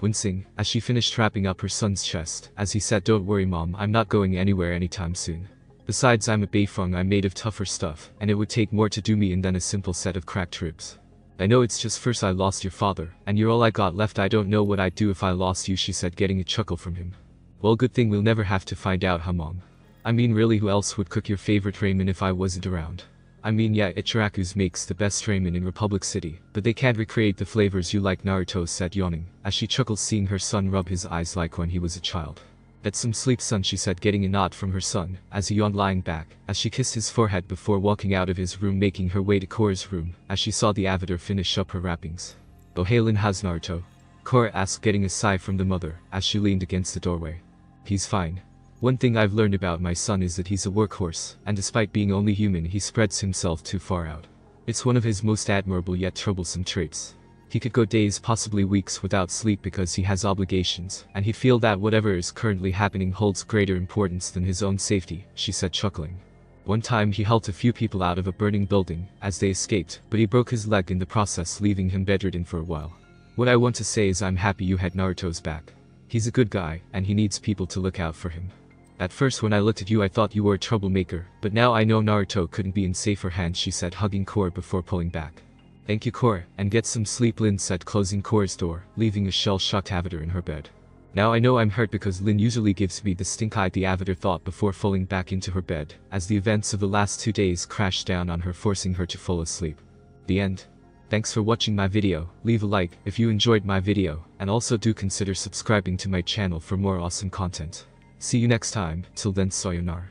Wincing, as she finished wrapping up her son's chest, as he said don't worry mom I'm not going anywhere anytime soon. Besides I'm a Beifong I'm made of tougher stuff, and it would take more to do me in than a simple set of cracked ribs. I know it's just first I lost your father, and you're all I got left I don't know what I'd do if I lost you she said getting a chuckle from him. Well good thing we'll never have to find out huh mom. I mean really who else would cook your favorite ramen if I wasn't around? I mean yeah Ichiraku's makes the best ramen in Republic City, but they can't recreate the flavors you like Naruto said yawning, as she chuckled seeing her son rub his eyes like when he was a child. Get some sleep son she said getting a nod from her son, as he yawned lying back, as she kissed his forehead before walking out of his room making her way to Korra's room, as she saw the Avatar finish up her wrappings. Bohalin has Naruto. Korra asked getting a sigh from the mother, as she leaned against the doorway. He's fine. One thing I've learned about my son is that he's a workhorse, and despite being only human he spreads himself too far out. It's one of his most admirable yet troublesome traits. He could go days possibly weeks without sleep because he has obligations, and he feel that whatever is currently happening holds greater importance than his own safety, she said chuckling. One time he helped a few people out of a burning building, as they escaped, but he broke his leg in the process leaving him bedridden for a while. What I want to say is I'm happy you had Naruto's back. He's a good guy, and he needs people to look out for him. At first when I looked at you I thought you were a troublemaker, but now I know Naruto couldn't be in safer hands she said hugging Korra before pulling back. Thank you Korra, and get some sleep Lin said closing Korra's door, leaving a shell-shocked Avatar in her bed. Now I know I'm hurt because Lin usually gives me the stink-eye the Avatar thought before falling back into her bed, as the events of the last two days crashed down on her forcing her to fall asleep. The end. Thanks for watching my video, leave a like if you enjoyed my video, and also do consider subscribing to my channel for more awesome content. See you next time, till then sayonara.